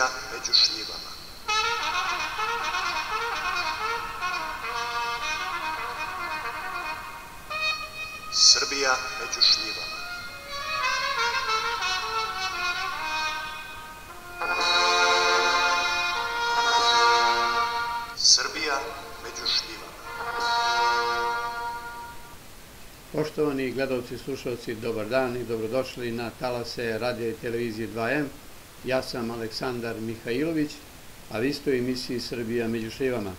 Srbija među šljivama. Srbija među šljivama. Srbija među šljivama. Poštovani gledalci i slušalci, dobar dan i dobrodošli na talase radija i televizije 2M. Ja sam Aleksandar Mihajlović, a vi ste u emisiji Srbija među šljivama.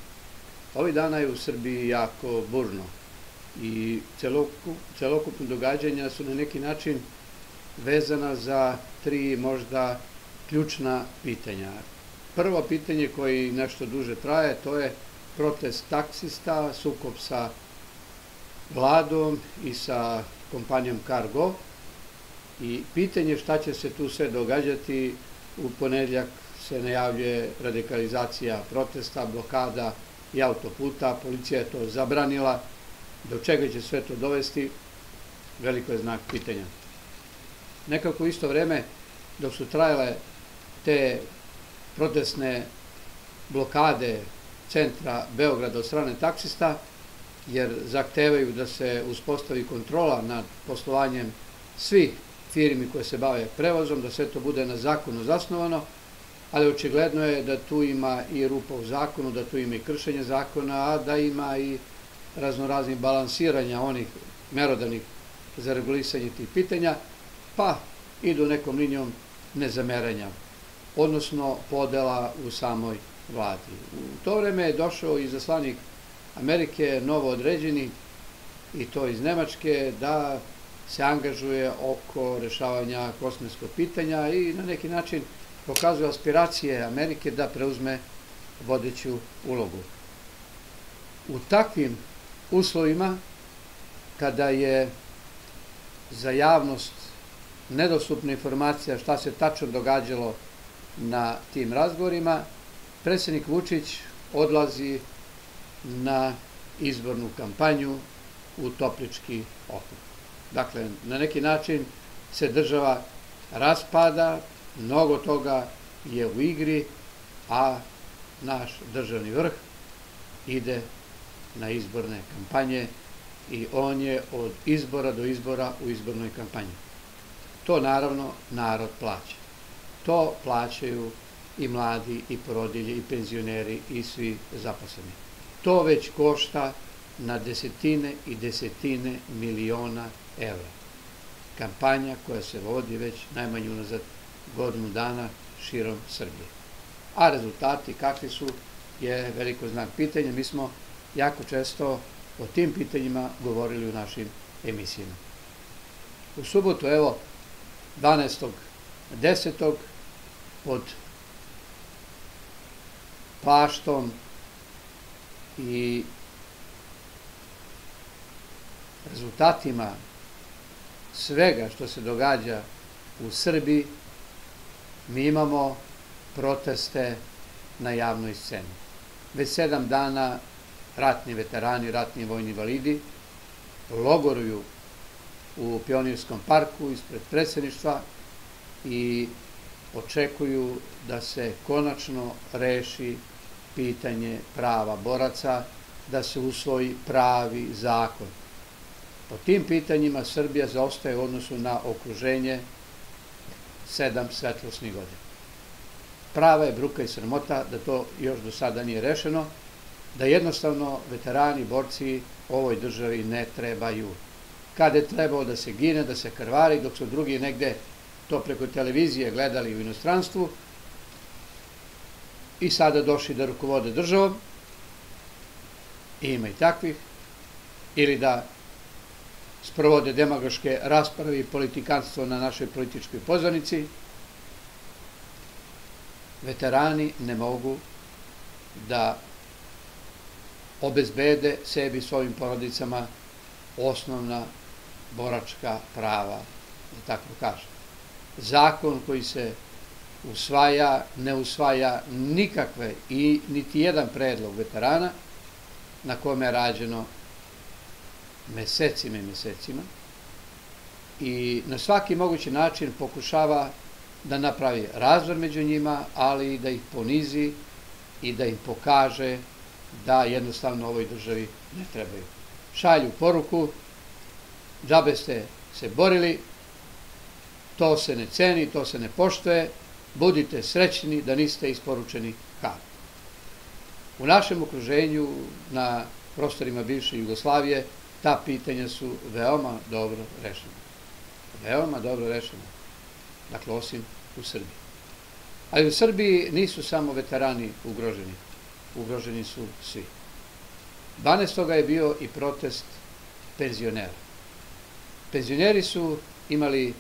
Ovih dana je u Srbiji jako burno i celokupne događanja su na neki način vezana za tri možda ključna pitanja. Prvo pitanje koji nešto duže traje, to je protest taksista, sukob sa vladom i sa kompanijom Cargo i pitanje šta će se tu sve događati u ponedljak se najavljuje radikalizacija protesta, blokada i autoputa, policija je to zabranila, do čega će sve to dovesti, veliko je znak pitanja. Nekako isto vreme, dok su trajale te protestne blokade centra Beograda od strane taksista, jer zahtevaju da se uspostavi kontrola nad poslovanjem svih firmi koje se bave prevozom, da sve to bude na zakonu zasnovano, ali očigledno je da tu ima i rupa u zakonu, da tu ima i kršenje zakona, a da ima i raznoraznih balansiranja onih merodavnih za regulisanje tih pitanja, pa idu nekom linijom nezameranja, odnosno podela u samoj vladi. U to vreme je došao i zaslanik Amerike, novo određeni, i to iz Nemačke, da se angažuje oko rešavanja kosmetskog pitanja i na neki način pokazuje aspiracije Amerike da preuzme vodeću ulogu. U takvim uslovima, kada je za javnost nedostupna informacija šta se tačno događalo na tim razgovorima, predsednik Vučić odlazi na izbornu kampanju u Toplički okrug. Dakle, na neki način se država raspada, mnogo toga je u igri, a naš državni vrh ide na izborne kampanje i on je od izbora do izbora u izbornoj kampanji. To naravno narod plaća. To plaćaju i mladi, i porodilje, i penzioneri, i svi zaposleni. To već košta na desetine i desetine miliona evra. Kampanja koja se vodi već najmanje unazad godinu dana širom Srbije. A rezultati kakvi su je veliko znak pitanja. Mi smo jako često o tim pitanjima govorili u našim emisijama. U subotu, evo, 12.10. pod paštom i rezultatima svega što se događa u Srbiji, mi imamo proteste na javnoj sceni. Već sedam dana ratni veterani, ratni vojni validi logoruju u Pionirskom parku ispred predsjedništva i očekuju da se konačno reši pitanje prava boraca, da se usvoji pravi zakon. Po tim pitanjima Srbija zaostaje u odnosu na okruženje sedam svetlosnih godina. Prava je bruka i sramota da to još do sada nije rešeno, da jednostavno veterani, borci ovoj državi ne trebaju. Kada je trebao da se gine, da se krvari, dok su drugi negde to preko televizije gledali u inostranstvu i sada došli da rukovode državom, ima i takvih, ili da sprovode demagoške rasprave i politikanstvo na našoj političkoj pozornici, veterani ne mogu da obezbede sebi i svojim porodicama osnovna boračka prava, da tako kažem. Zakon koji se usvaja, ne usvaja nikakve i niti jedan predlog veterana na kome je rađeno mesecima i mesecima i na svaki mogući način pokušava da napravi razvor među njima, ali i da ih ponizi i da im pokaže da jednostavno ovoj državi ne trebaju. Šalju poruku, džabe ste se borili, to se ne ceni, to se ne poštoje, budite srećni da niste isporučeni Hagu. U našem okruženju, na prostorima bivše Jugoslavije, ta pitanja su veoma dobro rešena. Veoma dobro rešena. Dakle, osim u Srbiji. Ali u Srbiji nisu samo veterani ugroženi. Ugroženi su svi. 12. je bio i protest penzionera. Penzioneri su imali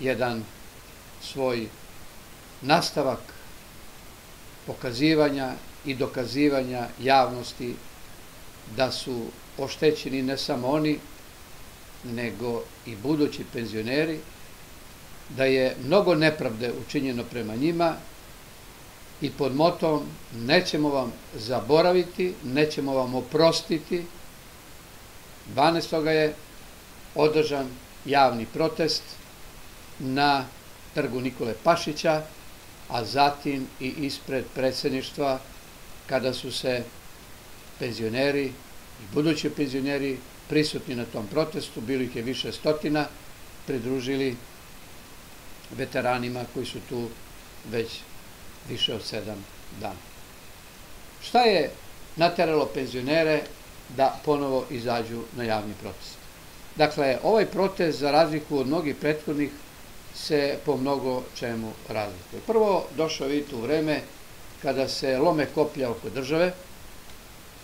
jedan svoj nastavak pokazivanja i dokazivanja javnosti da su oštećeni ne samo oni, nego i budući penzioneri, da je mnogo nepravde učinjeno prema njima i pod motom nećemo vam zaboraviti, nećemo vam oprostiti. 12. je održan javni protest na trgu Nikole Pašića, a zatim i ispred predsedništva kada su se penzioneri i budući penzioneri prisutni na tom protestu, bilo ih je više stotina, pridružili veteranima koji su tu već više od sedam dana. Šta je nateralo penzionere da ponovo izađu na javni protest? Dakle, ovaj protest, za razliku od mnogih prethodnih, se po mnogo čemu razlikuje. Prvo, došao vidite u vreme kada se lome koplja oko države,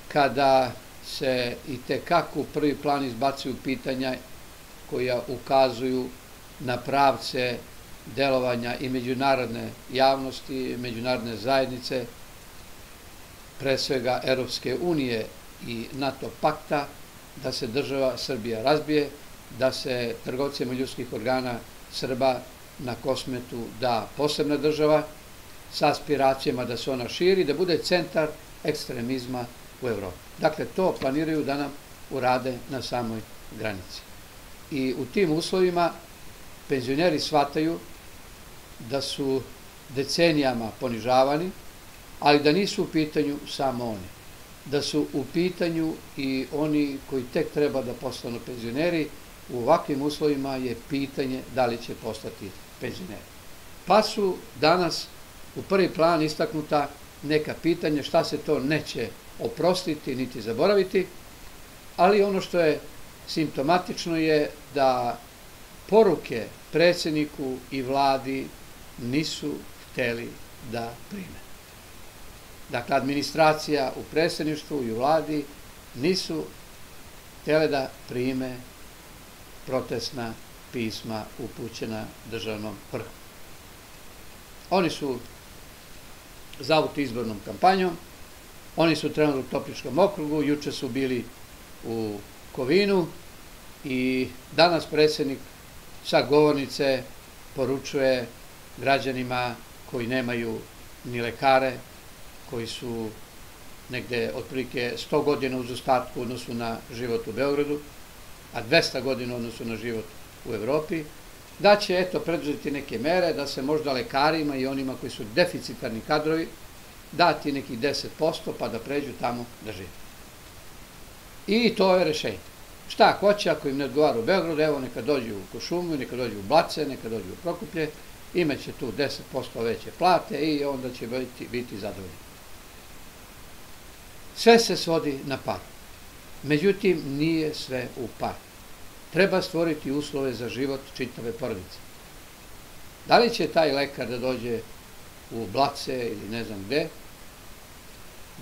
kada se i tekako u prvi plan izbacuju pitanja koja ukazuju na pravce delovanja i međunarodne javnosti, međunarodne zajednice, pre svega Europske unije i NATO pakta, da se država Srbija razbije, da se trgovcima ljudskih organa Srba na kosmetu da posebna država sa aspiracijama da se ona širi, da bude centar ekstremizma u Evropi. Dakle, to planiraju da nam urade na samoj granici. I u tim uslovima penzioneri shvataju da su decenijama ponižavani, ali da nisu u pitanju samo oni. Da su u pitanju i oni koji tek treba da postanu penzioneri, u ovakvim uslovima je pitanje da li će postati penzioneri. Pa su danas u prvi plan istaknuta neka pitanja šta se to neće oprostiti niti zaboraviti, ali ono što je simptomatično je da poruke predsedniku i vladi nisu hteli da prime. Dakle, administracija u predsedništvu i u vladi nisu htele da prime protestna pisma upućena državnom vrhu. Oni su zavuti izbornom kampanjom, oni su trenutno u Topličkom okrugu, juče su bili u Kovinu i danas predsednik sa govornice poručuje građanima koji nemaju ni lekare, koji su negde otprilike 100 godina uz ostatku u odnosu na život u Beogradu, a 200 godina u odnosu na život u Evropi, da će eto preduzeti neke mere, da se možda lekarima i onima koji su deficitarni kadrovi dati nekih 10% pa da pređu tamo da žive. I to je rešenje. Šta hoće ako im ne odgovara u Beogradu, evo neka dođu u Košumu, neka dođu u Blace, neka dođu u Prokuplje, imaće tu 10% veće plate i onda će biti, biti zadovoljni. Sve se svodi na par. Međutim, nije sve u par. Treba stvoriti uslove za život čitave porodice. Da li će taj lekar da dođe u Blace ili ne znam gde,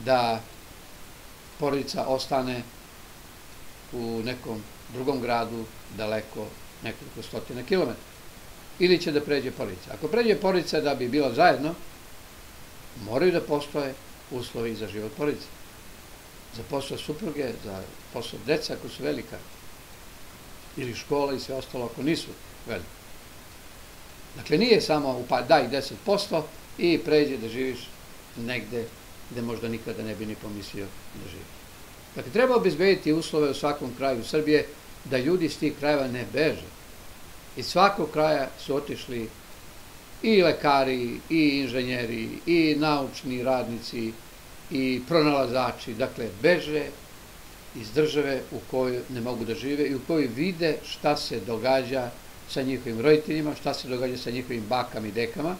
da porodica ostane u nekom drugom gradu daleko nekoliko stotina kilometara. Ili će da pređe porodica. Ako pređe porodica da bi bila zajedno, moraju da postoje uslovi za život porodice. Za posao supruge, za posao deca ako su velika. Ili škola i sve ostalo ako nisu velika. Dakle, nije samo daj 10% i pređe da živiš negde gde možda nikada ne bi ni pomislio da živi. Dakle, treba obezbediti uslove u svakom kraju Srbije da ljudi iz tih krajeva ne beže. Iz svakog kraja su otišli i lekari, i inženjeri, i naučni radnici, i pronalazači, dakle, beže iz države u kojoj ne mogu da žive i u kojoj vide šta se događa sa njihovim roditeljima, šta se događa sa njihovim bakama i dekama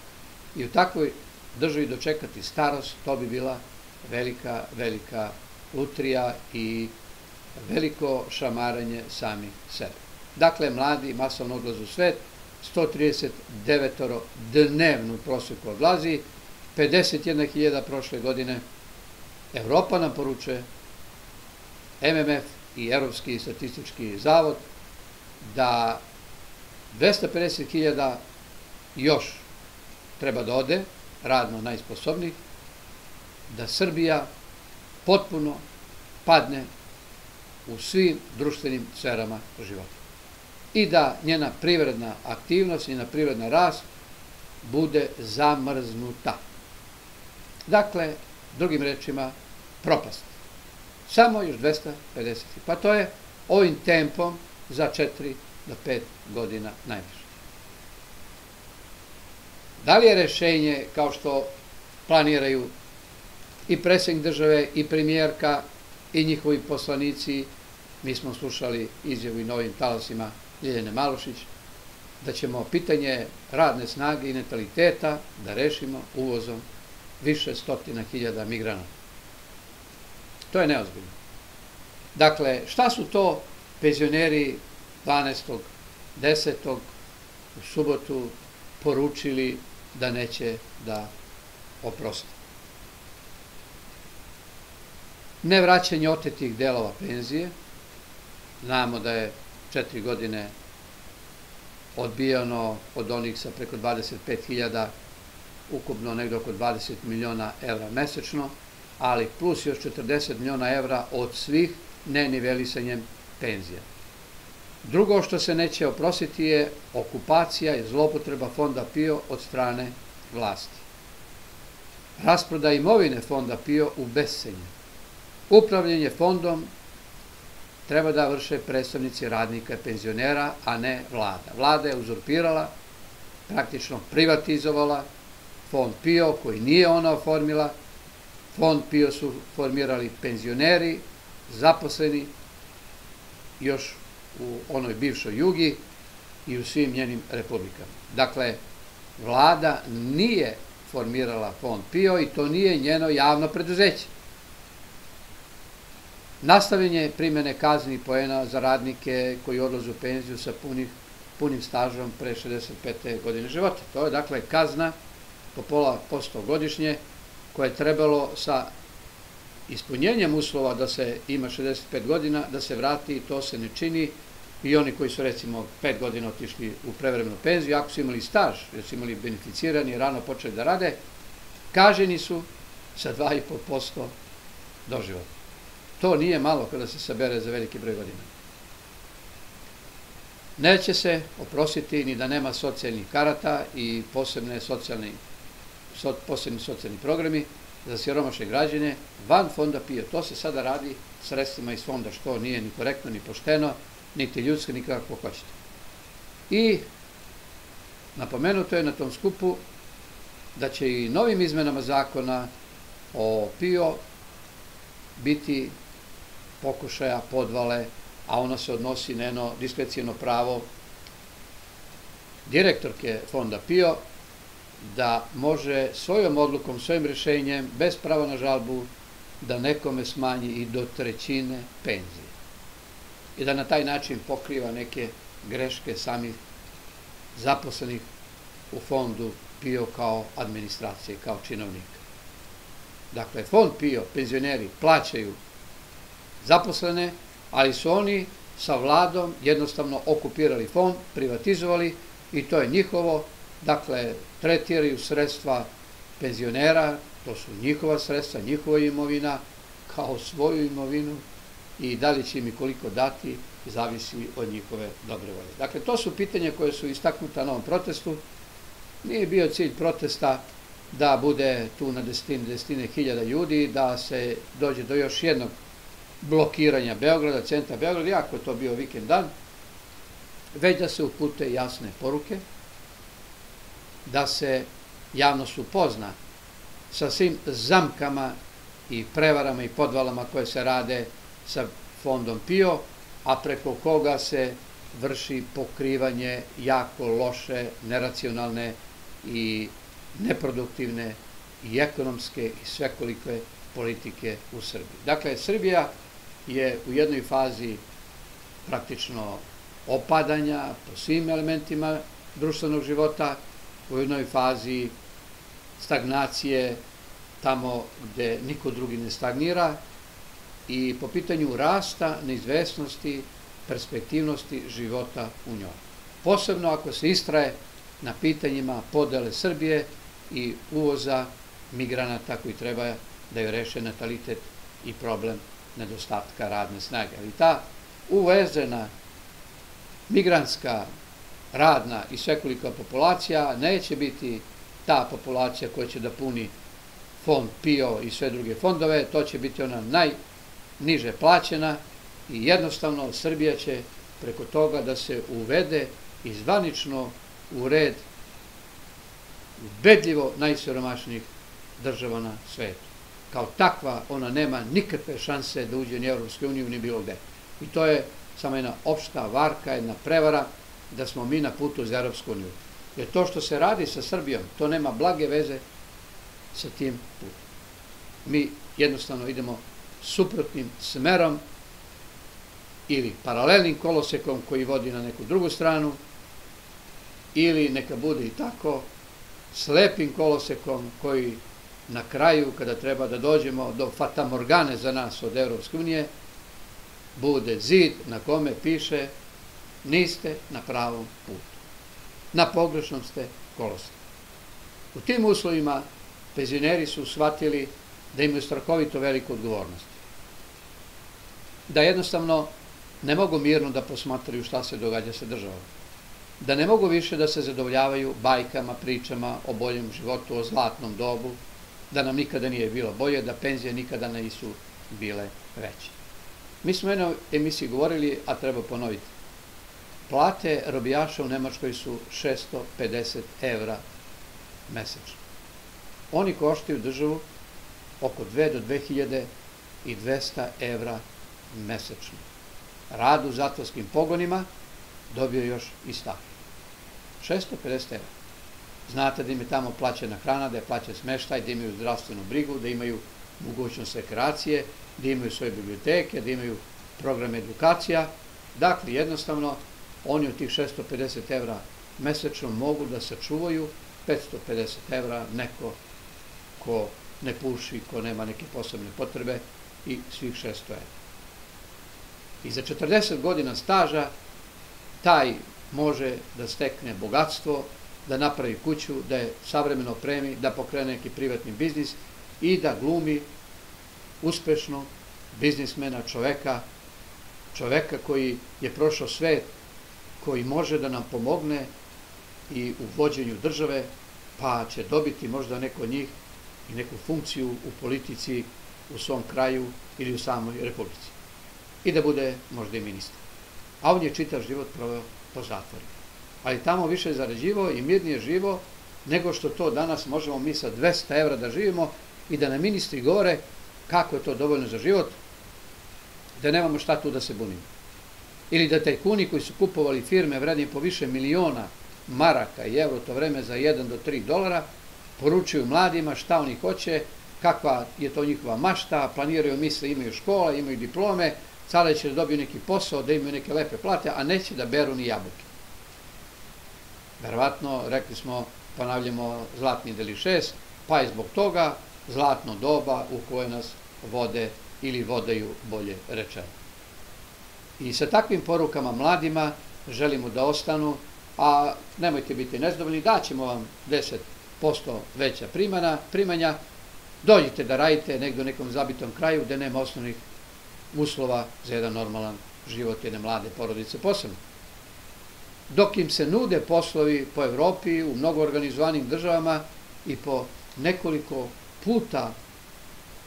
i u takvoj državi dočekati starost, to bi bila velika, velika lutrija i veliko šamaranje sami sebe. Dakle, mladi masovno odlazu u svet, 139 dnevnu prosjeku odlazi, 51.000 prošle godine. Evropa nam poručuje, MMF i Evropski statistički zavod, da 250.000 još treba da ode, radno najsposobnijih, da Srbija potpuno padne u svim društvenim sferama života. I da njena privredna aktivnost, njena privredna rast bude zamrznuta. Dakle, drugim rečima, propast. Samo još 250. Pa to je ovim tempom za 4 do 5 godina najviše. Da li je rešenje, kao što planiraju i predsjednik države i premijerka i njihovi poslanici, mi smo slušali izjavu i novim talasima Ljeljene Malušić, da ćemo pitanje radne snage i nataliteta da rešimo uvozom više stotina hiljada migranata. To je neozbiljno. Dakle, šta su to penzioneri 12. 10. u subotu poručili da neće da oproste? Nevraćanje otetih delova penzije. Znamo da je četiri godine odbijano od onih sa preko 25.000 ukupno negde oko 20 miliona evra mesečno, ali plus još 40 miliona evra od svih nenivelisanjem penzija. Drugo što se neće oprositi je okupacija i zlopotreba fonda PIO od strane vlasti. Rasproda imovine fonda PIO u besenje. Upravljanje fondom treba da vrše predstavnici radnika i penzionera, a ne vlada. Vlada je uzurpirala, praktično privatizovala fond PIO koji nije ona oformila, fond PIO su formirali penzioneri, zaposleni još u onoj bivšoj jugi i u svim njenim republikama. Dakle, vlada nije formirala fond PIO i to nije njeno javno preduzeće. Nastavljenje primjene kazni poena za radnike koji odlaze u penziju sa punih, punim stažom pre 65. godine života. To je dakle kazna po pola posto godišnje koje je trebalo sa ispunjenjem uslova da se ima 65 godina, da se vrati to se ne čini i oni koji su recimo 5 godina otišli u prevremenu penziju, ako su imali staž, jer su imali beneficirani rano počeli da rade, kaženi su sa 2,5% doživotno. To nije malo kada se sabere za veliki broj godina. Neće se oprositi ni da nema socijalnih karata i posebne socijalni, so, posebni socijalni programi za siromašne građane van fonda PIO. To se sada radi sredstvima iz fonda, što nije ni korektno, ni pošteno, niti ljudski, ni kako hoćete. I napomenuto je na tom skupu da će i novim izmenama zakona o PIO biti pokušaja podvale, a ono se odnosi na jedno diskrecijno pravo direktorke fonda PIO da može svojom odlukom, svojim rešenjem, bez prava na žalbu, da nekome smanji i do trećine penzije. I da na taj način pokriva neke greške samih zaposlenih u fondu PIO kao administracije, kao činovnika. Dakle, fond PIO, penzioneri, plaćaju zaposlene, ali su oni sa vladom jednostavno okupirali fond, privatizovali i to je njihovo, dakle, tretiraju sredstva penzionera, to su njihova sredstva, njihova imovina, kao svoju imovinu i da li će im i koliko dati, zavisi od njihove dobre volje. Dakle, to su pitanja koje su istaknuta na ovom protestu. Nije bio cilj protesta da bude tu na desetine, desetine hiljada ljudi, da se dođe do još jednog blokiranja Beograda, centra Beograda, jako je to bio vikend dan, već da se upute jasne poruke da se javnost upozna sa svim zamkama i prevarama i podvalama koje se rade sa fondom PIO, a preko koga se vrši pokrivanje jako loše, neracionalne i neproduktivne i ekonomske i svekolike politike u Srbiji. Dakle, Srbija je u jednoj fazi praktično opadanja po svim elementima društvenog života, u jednoj fazi stagnacije tamo gde niko drugi ne stagnira i po pitanju rasta, neizvesnosti, perspektivnosti života u njoj. Posebno ako se istraje na pitanjima podele Srbije i uvoza migranata koji treba da joj reše natalitet i problem nedostatka radne snage. Ali ta uvezena migranska, radna i svekolika populacija neće biti ta populacija koja će da puni fond PIO i sve druge fondove, to će biti ona najniže plaćena i jednostavno Srbija će preko toga da se uvede izvanično u red ubedljivo najsiromašnijih država na svetu. Kao takva ona nema nikakve šanse da uđe ni Evropske unije ni bilo gde. I to je samo jedna opšta varka, jedna prevara da smo mi na putu za Evropsku uniju. Jer to što se radi sa Srbijom, to nema blage veze sa tim putom. Mi jednostavno idemo suprotnim smerom ili paralelnim kolosekom koji vodi na neku drugu stranu ili neka bude i tako slepim kolosekom koji na kraju kada treba da dođemo do fatamorgane za nas od Evropske unije bude zid na kome piše niste na pravom putu. Na pogrešnom ste koloseku. U tim uslovima penzioneri su shvatili da imaju strahovito veliku odgovornost. Da jednostavno ne mogu mirno da posmatraju šta se događa sa državom. Da ne mogu više da se zadovoljavaju bajkama, pričama o boljem životu, o zlatnom dobu, da nam nikada nije bilo bolje, da penzije nikada nisu bile veće. Mi smo jednoj emisiji govorili, a treba ponoviti. Plate robijaša u Nemačkoj su 650 evra mesečno. Oni koštaju državu oko 2 do 2200 evra mesečno. Rad u zatvorskim pogonima dobio još i stav. 650 evra. Znate da im je tamo plaćena hrana, da je plaćen smeštaj, da imaju zdravstvenu brigu, da imaju mogućnost rekreacije, da imaju svoje biblioteke, da imaju programe edukacija. Dakle, jednostavno, oni od tih 650 evra mesečno mogu da sačuvaju 550 evra neko ko ne puši, ko nema neke posebne potrebe i svih 600 evra. I za 40 godina staža taj može da stekne bogatstvo, da napravi kuću, da je savremeno premi, da pokrene neki privatni biznis i da glumi uspešno biznismena, čoveka, čoveka koji je prošao svet, koji može da nam pomogne i u vođenju države, pa će dobiti možda neko njih i neku funkciju u politici u svom kraju ili u samoj republici. I da bude možda i ministar. A on je čitav život proveo po zatvorima. Ali tamo više zarađivo i mirnije živo nego što to danas možemo mi sa 200 evra da živimo i da na ministri govore kako je to dovoljno za život, da nemamo šta tu da se bunimo. Ili da tajkuni koji su kupovali firme vrednije po više miliona maraka i evro to vreme za 1 do 3 dolara, poručuju mladima šta oni hoće, kakva je to njihova mašta, planiraju misle, imaju škola, imaju diplome, cale će da dobiju neki posao, da imaju neke lepe plate, a neće da beru ni jabuke. Verovatno, rekli smo, ponavljamo zlatni deli šest, pa je zbog toga zlatno doba u koje nas vode ili vodaju bolje rečeno. I sa takvim porukama mladima želimo da ostanu, a nemojte biti nezdovoljni, daćemo vam 10% veća primana, primanja, dođite da radite negdje u nekom zabitom kraju gde nema osnovnih uslova za jedan normalan život jedne mlade porodice posebno. Dok im se nude poslovi po Evropi, u mnogo organizovanim državama i po nekoliko puta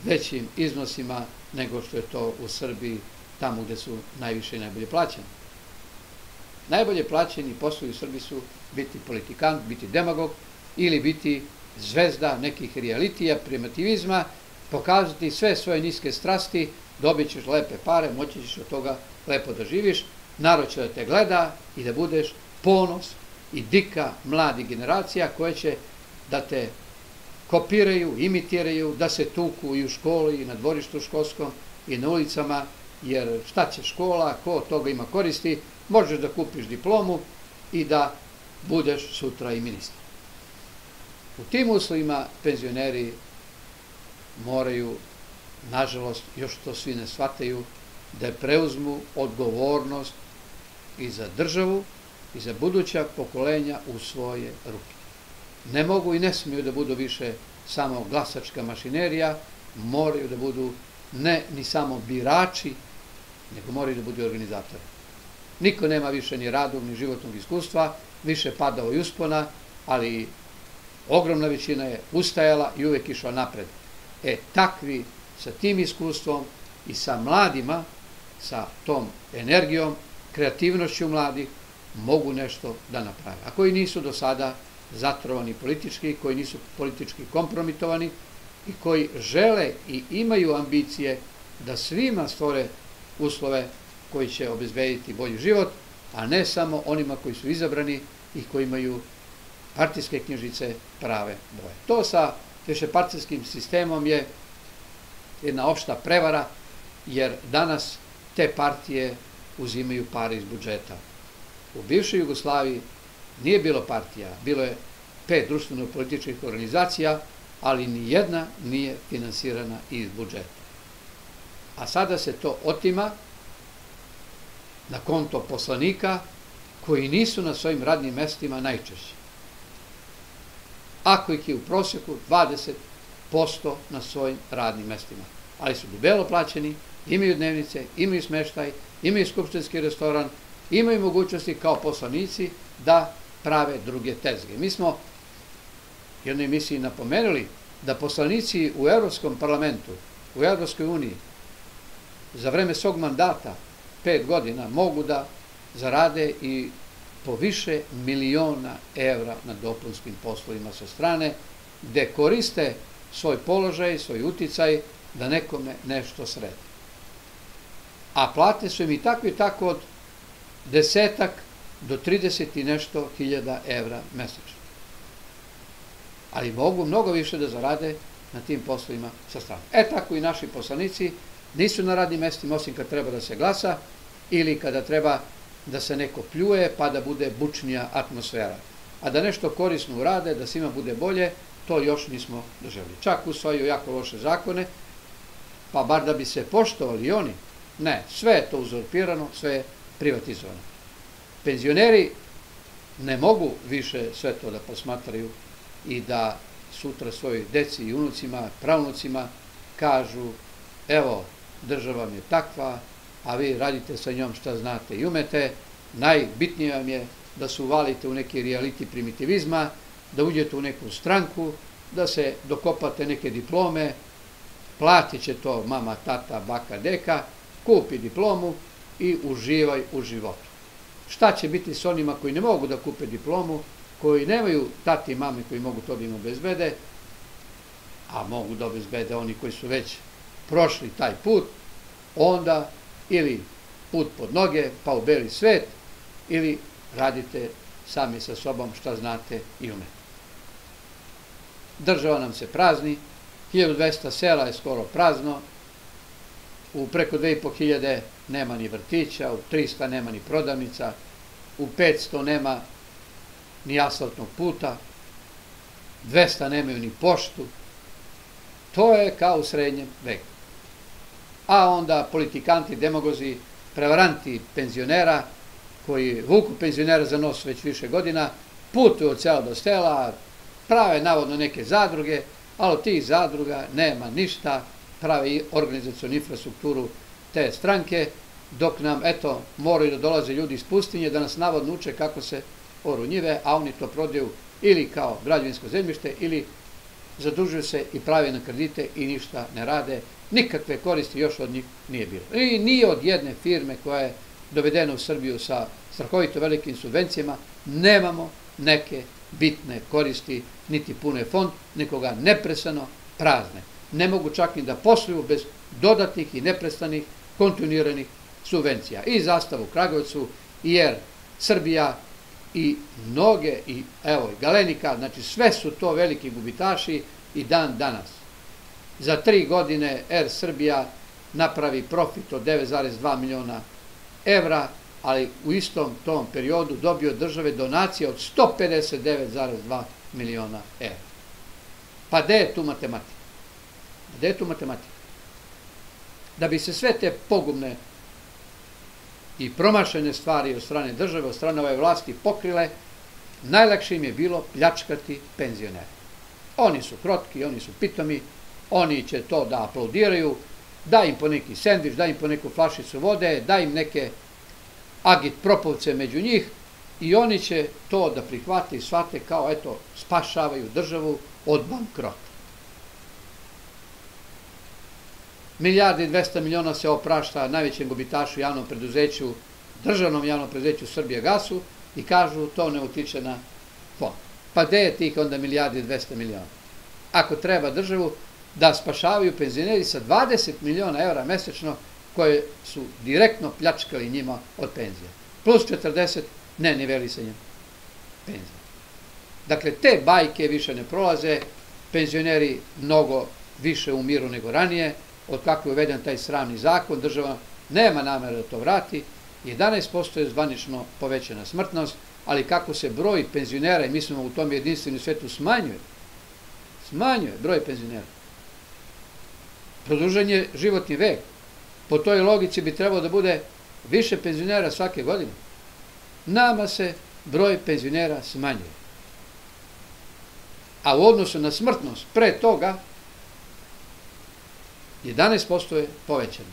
većim iznosima nego što je to u Srbiji, tamo gde su najviše i najbolje plaćeni. Najbolje plaćeni poslovi u Srbiji su biti politikant, biti demagog, ili biti zvezda nekih realitija, primitivizma, pokazati sve svoje niske strasti, dobit ćeš lepe pare, moći ćeš od toga lepo da živiš, narod će da te gleda i da budeš ponos i dika mladi generacija koje će da te kopiraju, imitiraju, da se tuku i u školi i na dvorištu školskom i na ulicama, jer šta će škola, ko od toga ima koristi, možeš da kupiš diplomu i da budeš sutra i ministar. U tim uslovima penzioneri moraju, nažalost, još to svi ne shvataju, da preuzmu odgovornost i za državu i za buduća pokolenja u svoje ruke. Ne mogu i ne smiju da budu više samo glasačka mašinerija, moraju da budu ne ni samo birači, nego moraju da budu organizatori. Niko nema više ni radog, ni životnog iskustva, više padao i uspona, ali ogromna većina je ustajala i uvek išla napred. E, takvi sa tim iskustvom i sa mladima, sa tom energijom, kreativnošću mladih, mogu nešto da naprave. A koji nisu do sada zatrovani politički, koji nisu politički kompromitovani i koji žele i imaju ambicije da svima stvore uslove koji će obezbediti bolji život, a ne samo onima koji su izabrani i koji imaju partijske knjižice prave boje. To sa višepartijskim sistemom je jedna opšta prevara, jer danas te partije uzimaju pare iz budžeta. U bivšoj Jugoslaviji nije bilo partija, bilo je pet društveno-političkih organizacija, ali ni jedna nije finansirana iz budžeta. A sada se to otima na konto poslanika koji nisu na svojim radnim mestima najčešće. Ako ih je u proseku 20% na svojim radnim mestima. Ali su debelo plaćeni, imaju dnevnice, imaju smeštaj, imaju skupštinski restoran, imaju mogućnosti kao poslanici da prave druge tezge. Mi smo jednoj emisiji napomenuli da poslanici u Evropskom parlamentu, u Evropskoj uniji, za vreme svog mandata, pet godina, mogu da zarade i po više miliona evra na dopunskim poslovima sa strane, gde koriste svoj položaj, svoj uticaj da nekome nešto sredi. A plate su im i tako i tako od desetak do 30 i nešto hiljada evra mesečno. Ali mogu mnogo više da zarade na tim poslovima sa strane. E tako i naši poslanici nisu na radnim mestima, osim kad treba da se glasa ili kada treba da se neko pljuje pa da bude bučnija atmosfera. A da nešto korisno urade, da svima bude bolje, to još nismo doživali. Čak usvaju jako loše zakone, pa bar da bi se poštovali oni. Ne, sve je to uzurpirano, sve je privatizovano. Penzioneri ne mogu više sve to da posmatraju i da sutra svojoj deci i unucima, pravnucima kažu evo, država mi je takva, a vi radite sa njom šta znate i umete, najbitnije vam je da se uvalite u neki reality primitivizma, da uđete u neku stranku, da se dokopate neke diplome, platit će to mama, tata, baka, deka, kupi diplomu i uživaj u životu. Šta će biti s onima koji ne mogu da kupe diplomu, koji nemaju tati i mame koji mogu to da im obezbede, a mogu da obezbede oni koji su već prošli taj put, onda ili put pod noge, pa u beli svet, ili radite sami sa sobom šta znate i umete. Država nam se prazni, 1200 sela je skoro prazno, u preko 2500 nema ni vrtića, u 300 nema ni prodavnica, u 500 nema ni asfaltnog puta, 200 nemaju ni poštu. To je kao u srednjem veku. A onda politikanti, demagozi, prevaranti penzionera, koji vuku penzionera za nos već više godina, putuju od sela do stela, prave navodno neke zadruge, ali od tih zadruga nema ništa, prave organizacijonu infrastrukturu te stranke, dok nam, eto, moraju da dolaze ljudi iz pustinje da nas navodno uče kako se oru njive, a oni to prodaju ili kao građevinsko zemljište ili zadužuju se i prave na kredite i ništa ne rade. Nikakve koristi još od njih nije bilo. I nije od jedne firme koja je dovedena u Srbiju sa strahovito velikim subvencijama, nemamo neke bitne koristi, niti pune fond, nego ga nepresano prazne. Ne mogu čak ni da posluju bez dodatnih i neprestanih kontinuiranih subvencija. I Zastav u Kragovcu, i Jer Srbija, i mnoge, i evo, Galenika, znači sve su to veliki gubitaši i dan danas. Za tri godine Air Srbija napravi profit od 9,2 miliona evra, ali u istom tom periodu dobio države donacije od 159,2 miliona evra. Pa gde je tu matematika? Gde je tu matematika? Da bi se sve te pogubne i promašene stvari od strane države, od strane ove vlasti pokrile, najlakše im je bilo pljačkati penzionere. Oni su krotki, oni su pitomi, oni će to da aplaudiraju, da im po neki sendvič, da im po neku flašicu vode, da im neke agit propovce među njih i oni će to da prihvate i shvate kao, eto, spašavaju državu od bankrota. Milijardi i 200 miliona se oprašta najvećem gubitašu javnom preduzeću, državnom javnom preduzeću Srbije gasu i kažu to ne utiče na fond. Pa gde je tih onda milijardi i 200 miliona? Ako treba državu da spašavaju penzioneri sa 20 miliona evra mesečno koje su direktno pljačkali njima od penzije. Plus 40 ne nivelisanjem penzije. Dakle, te bajke više ne prolaze, penzioneri mnogo više umiru nego ranije, od kako je uveden taj sramni zakon, država nema namere da to vrati, 11% je zvanično povećana smrtnost, ali kako se broj penzionera, i mislimo u tom jedinstvenom svetu, smanjuje, smanjuje broj penzionera. Produžen je životni vek. Po toj logici bi trebalo da bude više penzionera svake godine. Nama se broj penzionera smanjuje. A u odnosu na smrtnost, pre toga, 11% je povećano.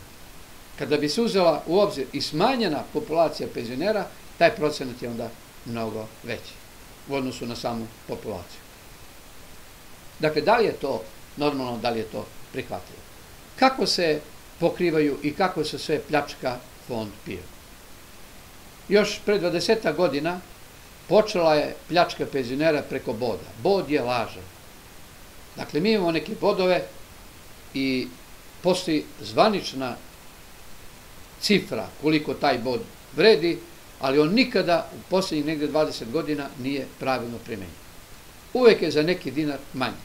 Kada bi se uzela u obzir i smanjena populacija penzionera, taj procenat je onda mnogo veći u odnosu na samu populaciju. Dakle, da li je to normalno, da li je to prihvatljivo? Kako se pokrivaju i kako se sve pljačka fond PIO? Još pre 20 godina počela je pljačka penzionera preko boda. Bod je lažan. Dakle, mi imamo neke bodove i postoji zvanična cifra koliko taj bod vredi, ali on nikada u poslednjih negde 20 godina nije pravilno primenjen. Uvek je za neki dinar manje,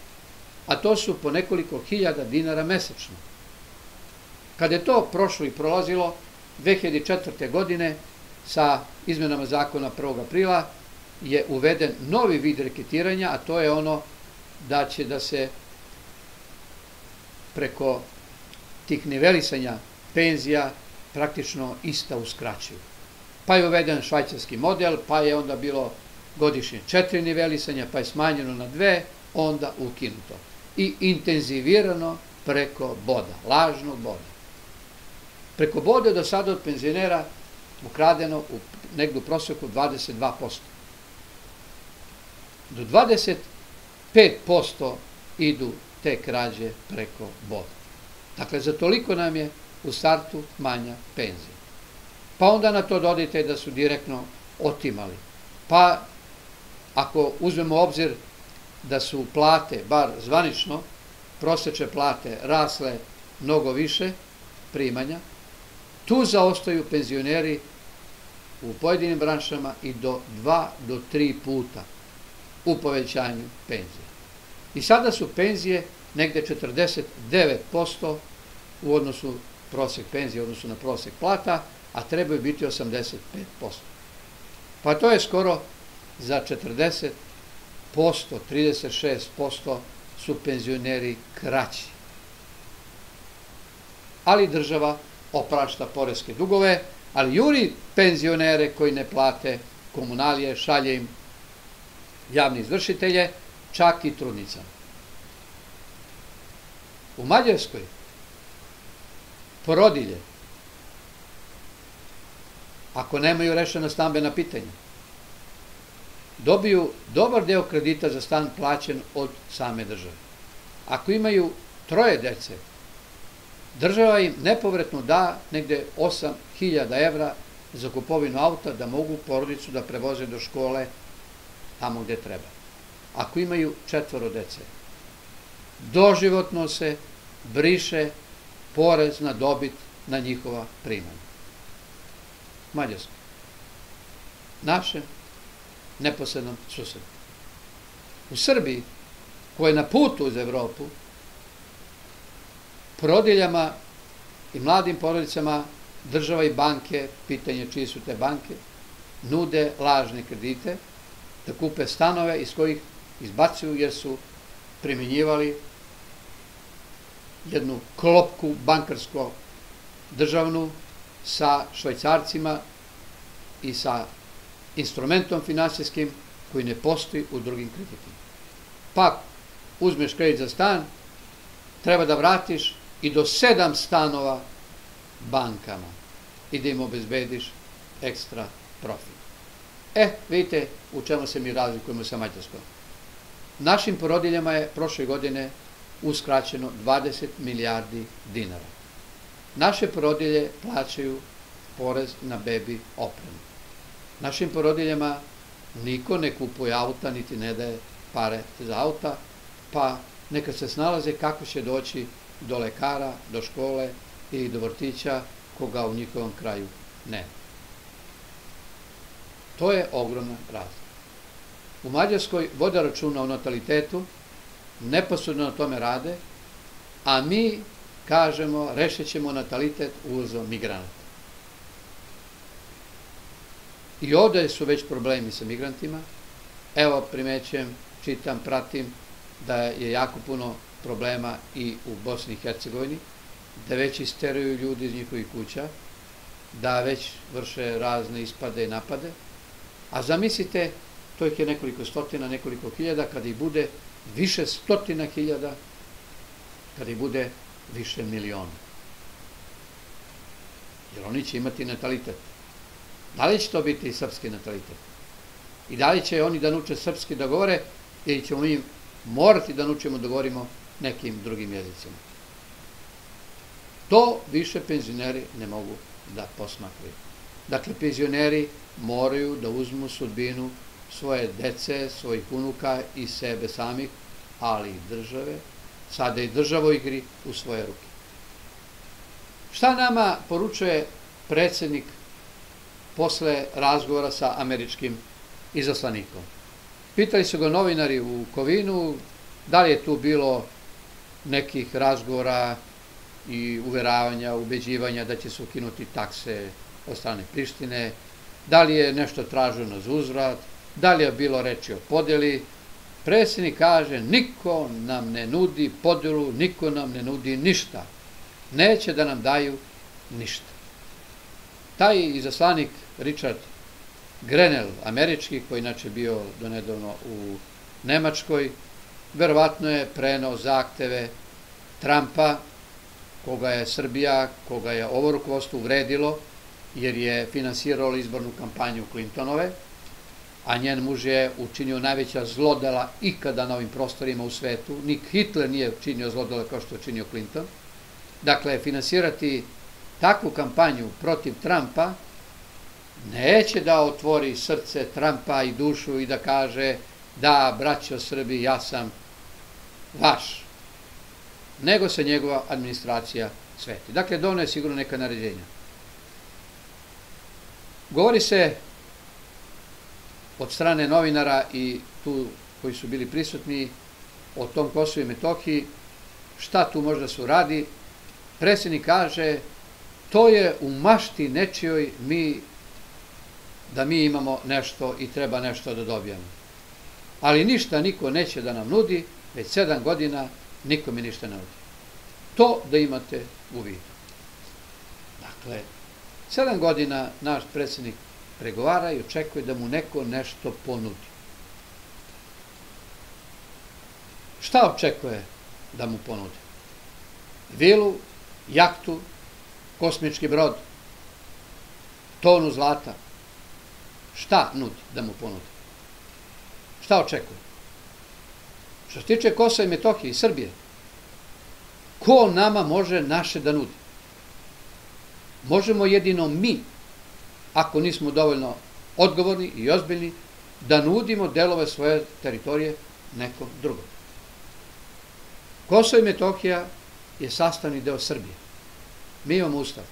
a to su po nekoliko hiljada dinara mesečno. Kada je to prošlo i prolazilo, 2004. godine sa izmenama zakona 1. aprila je uveden novi vid reketiranja, a to je ono da će da se preko tih nivelisanja penzija praktično ista uskraćuju. Pa je uveden švajcarski model, pa je onda bilo godišnje četiri nivelisanja, pa je smanjeno na dve, onda ukinuto. I intenzivirano preko boda, lažnog boda. Preko boda do sada od penzionera ukradeno u negdje u prosjeku 22%. Do 25% idu te krađe preko boda. Dakle, za toliko nam je u startu manja penzija. Pa onda na to dodajte da su direktno otimali. Pa, ako uzmemo obzir da su plate, bar zvanično, proseče plate rasle mnogo više primanja, tu zaostaju penzioneri u pojedinim branšama i do dva do tri puta u povećanju penzije. I sada su penzije negde 49% u odnosu prosek penzije, u odnosu na prosek plata, a trebaju biti 85%. Pa to je skoro za 40%, 36% su penzioneri kraći. Ali država oprašta poreske dugove, ali juri penzionere koji ne plate komunalije, šalje im javni izvršitelje, čak i trudnicama. U Mađarskoj porodilje, ako nemaju rešena stambena pitanja, dobiju dobar deo kredita za stan plaćen od same države. Ako imaju troje dece, država im nepovretno da negde 8000 evra za kupovinu auta da mogu porodicu da prevoze do škole tamo gde treba. ako imaju četvoro dece. Doživotno se briše porez na dobit na njihova primanja. Mađarska. Naše neposrednom susedu. U Srbiji, koja je na putu uz Evropu, porodiljama i mladim porodicama država i banke, pitanje čiji su te banke, nude lažne kredite da kupe stanove iz kojih izbacuju jer su primjenjivali jednu klopku bankarsko državnu sa švajcarcima i sa instrumentom finansijskim koji ne postoji u drugim kreditima. Pa uzmeš kredit za stan, treba da vratiš i do sedam stanova bankama i da im obezbediš ekstra profit. E, vidite u čemu se mi razlikujemo sa Mađarskom. Našim porodiljama je prošle godine uskraćeno 20 milijardi dinara. Naše porodilje plaćaju porez na bebi opremu. Našim porodiljama niko ne kupuje auta, niti ne daje pare za auta, pa neka se snalaze kako će doći do lekara, do škole ili do vrtića koga u njihovom kraju nema. To je ogromna razlika. U Mađarskoj vode računa o natalitetu, neposredno na tome rade, a mi kažemo rešit ćemo natalitet uvozom migranata. I ovde su već problemi sa migrantima. Evo, primećujem, čitam, pratim da je jako puno problema i u Bosni i Hercegovini, da već isteruju ljudi iz njihovih kuća, da već vrše razne ispade i napade, a zamislite, to je nekoliko stotina, nekoliko hiljada, kada ih bude više stotina hiljada, kada ih bude više miliona. Jer oni će imati natalitet. Da li će to biti srpski natalitet? I da li će oni da nuče srpski da govore ili ćemo mi morati da nučemo da govorimo nekim drugim jezicima. To više penzioneri ne mogu da posmatraju. Dakle, penzioneri moraju da uzmu sudbinu svoje dece, svojih unuka i sebe samih, ali i države, sada i državo igri u svoje ruke. Šta nama poručuje predsednik posle razgovora sa američkim izaslanikom? Pitali su ga novinari u Kovinu da li je tu bilo nekih razgovora i uveravanja, ubeđivanja da će se ukinuti takse od strane Prištine, da li je nešto traženo za uzvrat, da li je bilo reči o podeli. Predsjednik kaže, niko nam ne nudi podelu, niko nam ne nudi ništa. Neće da nam daju ništa. Taj izaslanik Richard Grenell, američki, koji inače bio donedavno u Nemačkoj, verovatno je prenao zahteve Trumpa, koga je Srbija, koga je ovo rukovodstvo uvredilo, jer je finansiralo izbornu kampanju Clintonove, a njen muž je učinio najveća zlodela ikada na ovim prostorima u svetu. Nik Hitler nije učinio zlodela kao što je učinio Clinton. Dakle, finansirati takvu kampanju protiv Trumpa neće da otvori srce Trumpa i dušu i da kaže da, braćo Srbi, ja sam vaš, nego se njegova administracija sveti. Dakle, dono je sigurno neka naređenja. Govori se od strane novinara i tu koji su bili prisutni o tom Kosovu i Metohiji, šta tu možda se uradi. Predsjednik kaže, to je u mašti nečijoj mi, da mi imamo nešto i treba nešto da dobijemo. Ali ništa niko neće da nam nudi, već sedam godina niko mi ništa ne nudi. To da imate u vidu. Dakle, sedam godina naš predsjednik pregovara i očekuje da mu neko nešto ponudi. Šta očekuje da mu ponudi? Vilu, jaktu, kosmički brod, tonu zlata. Šta nudi da mu ponudi? Šta očekuje? Što se tiče Kosova i Metohije i Srbije, ko nama može naše da nudi? Možemo jedino mi, ako nismo dovoljno odgovorni i ozbiljni, da nudimo delove svoje teritorije nekom drugom. Kosovo i Metohija je sastavni deo Srbije. Mi imamo ustav.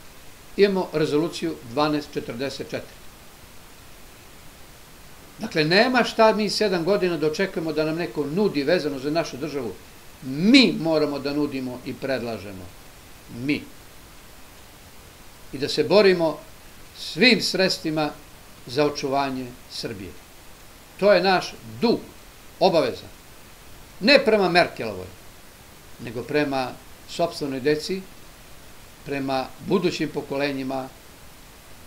Imamo rezoluciju 1244. Dakle, nema šta mi sedam godina da očekujemo da nam neko nudi vezano za našu državu. Mi moramo da nudimo i predlažemo. Mi. I da se borimo svim sredstvima za očuvanje Srbije. To je naš dug, obaveza. Ne prema Merkelovoj, nego prema sobstvenoj deci, prema budućim pokolenjima,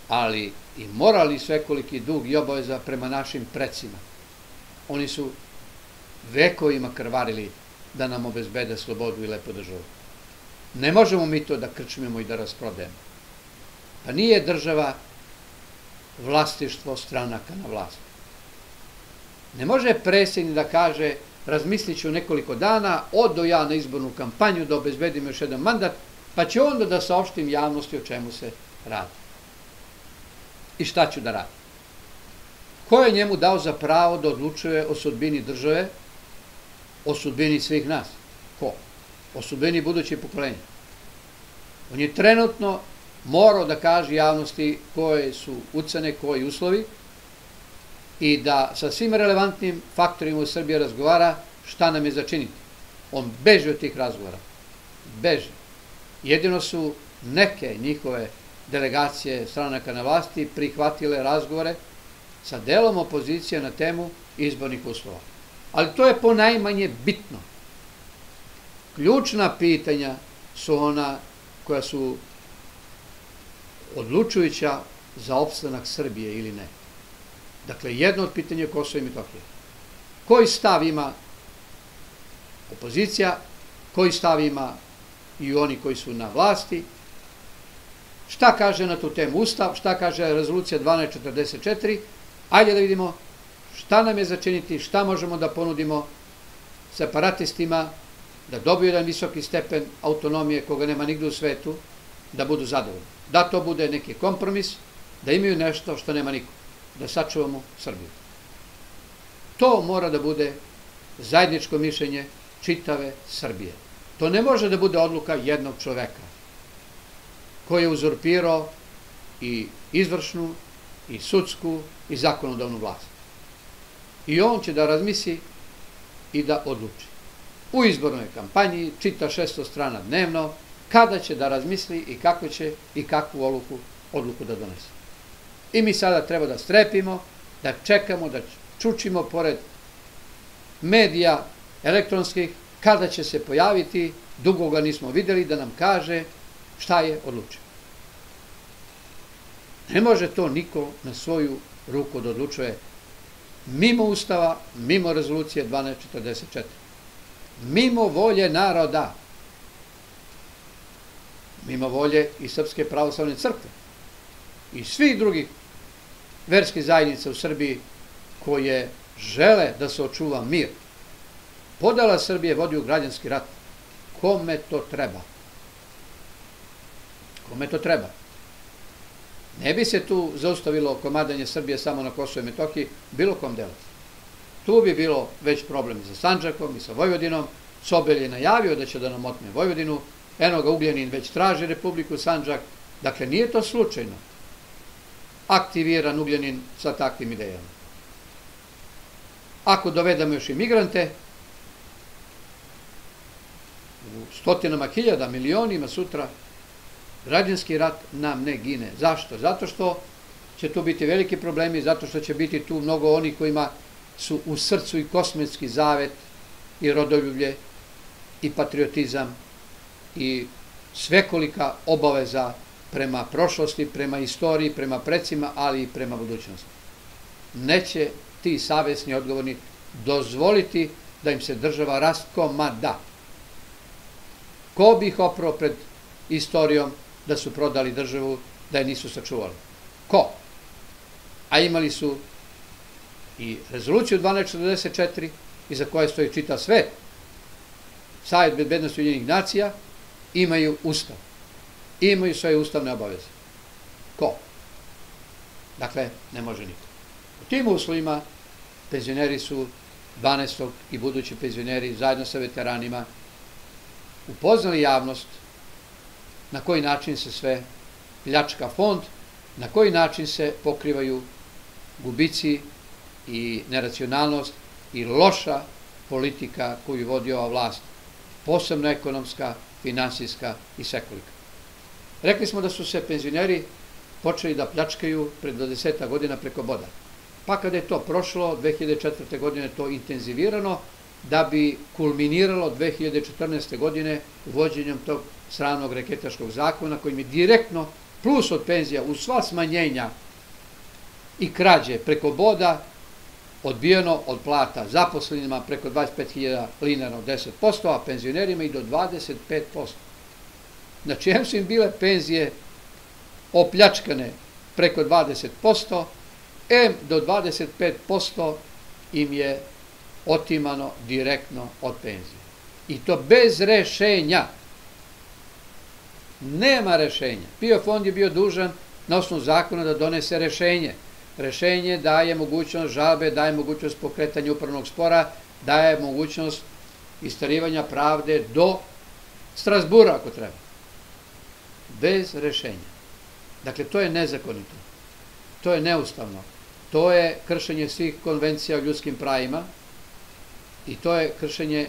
ali i moralni svekoliki dug i obaveza prema našim precima. Oni su vekovima krvarili da nam obezbede slobodu i lepo državu. Ne možemo mi to da krčmimo i da rasprodajemo. Pa nije država vlastištvo stranaka na vlasti. Ne može predsjednik da kaže razmislit ću nekoliko dana, odo ja na izbornu kampanju da obezbedim još jedan mandat, pa će onda da saopštim javnosti o čemu se radi. I šta ću da radim? Ko je njemu dao za pravo da odlučuje o sudbini države, o sudbini svih nas? Ko? O sudbini budućih pokolenja. On je trenutno morao da kaže javnosti koje su ucene, koji uslovi i da sa svim relevantnim faktorima u Srbiji razgovara šta nam je začiniti. On beži od tih razgovora. Beži. Jedino su neke njihove delegacije stranaka na vlasti prihvatile razgovore sa delom opozicije na temu izbornih uslova. Ali to je po najmanje bitno. Ključna pitanja su ona koja su odlučujuća za opstanak Srbije ili ne. Dakle, jedno od pitanja je Kosovo i Metohija. Koji stav ima opozicija, koji stav ima i oni koji su na vlasti, šta kaže na tu temu Ustav, šta kaže rezolucija 1244, ajde da vidimo šta nam je začiniti, šta možemo da ponudimo separatistima, da dobiju jedan visoki stepen autonomije koga nema nigde u svetu, da budu zadovoljni. Da to bude neki kompromis, da imaju nešto što nema niko, da sačuvamo Srbiju. To mora da bude zajedničko mišljenje čitave Srbije. To ne može da bude odluka jednog čoveka koji je uzurpirao i izvršnu, i sudsku, i zakonodavnu vlast. I on će da razmisli i da odluči. U izbornoj kampanji čita 600 strana dnevno, kada će da razmisli i kako će i kakvu odluku, odluku da donese. I mi sada treba da strepimo, da čekamo, da čučimo pored medija elektronskih, kada će se pojaviti, dugo ga nismo videli, da nam kaže šta je odlučio. Ne može to niko na svoju ruku da odlučuje mimo ustava, mimo rezolucije 1244. Mimo volje naroda mimo volje i Srpske pravoslavne crkve i svih drugih verskih zajednica u Srbiji koje žele da se očuva mir. Podala Srbije vodi u građanski rat. Kome to treba? Kome to treba? Ne bi se tu zaustavilo komadanje Srbije samo na Kosovo i Metohiji, bilo kom delu. Tu bi bilo već problem sa Sanđakom i sa Vojvodinom. Sobel je najavio da će da nam otme Vojvodinu, Eno ga Ugljenin već traži Republiku Sanđak. Dakle, nije to slučajno aktiviran Ugljenin sa takvim idejama. Ako dovedamo još imigrante, u stotinama hiljada, milionima sutra, građanski rat nam ne gine. Zašto? Zato što će tu biti veliki problemi, zato što će biti tu mnogo onih kojima su u srcu i kosmetski zavet i rodoljublje i patriotizam i svekolika obaveza prema prošlosti, prema istoriji, prema precima, ali i prema budućnosti. Neće ti savjesni odgovorni dozvoliti da im se država raskomada. Ko bi ih oprao pred istorijom da su prodali državu, da je nisu sačuvali? Ko? A imali su i rezoluciju 1244, iza koje stoji čita svet, Savjet bezbednosti Ujedinjenih nacija, imaju ustav. Imaju svoje ustavne obaveze. Ko? Dakle, ne može niko. U tim uslovima penzioneri su 12. i budući penzioneri zajedno sa veteranima upoznali javnost na koji način se sve pljačka fond, na koji način se pokrivaju gubici i neracionalnost i loša politika koju vodi ova vlast, posebno ekonomska, finansijska i sekulika. Rekli smo da su se penzioneri počeli da pljačkaju pred 20 godina preko boda. Pa kada je to prošlo, 2004. godine to intenzivirano, da bi kulminiralo 2014. godine uvođenjem tog sranog reketaškog zakona kojim je direktno plus od penzija u sva smanjenja i krađe preko boda odbijeno od plata zaposlenima preko 25.000 linara od 10%, a penzionerima i do 25%. Na čijem su im bile penzije opljačkane preko 20%, M do 25% im je otimano direktno od penzije. I to bez rešenja. Nema rešenja. PIO fond je bio dužan na osnovu zakona da donese rešenje. Rešenje daje mogućnost žalbe, daje mogućnost pokretanja upravnog spora, daje mogućnost istarivanja pravde do Strasbura ako treba. Bez rešenja. Dakle, to je nezakonito. To je neustavno. To je kršenje svih konvencija o ljudskim pravima i to je kršenje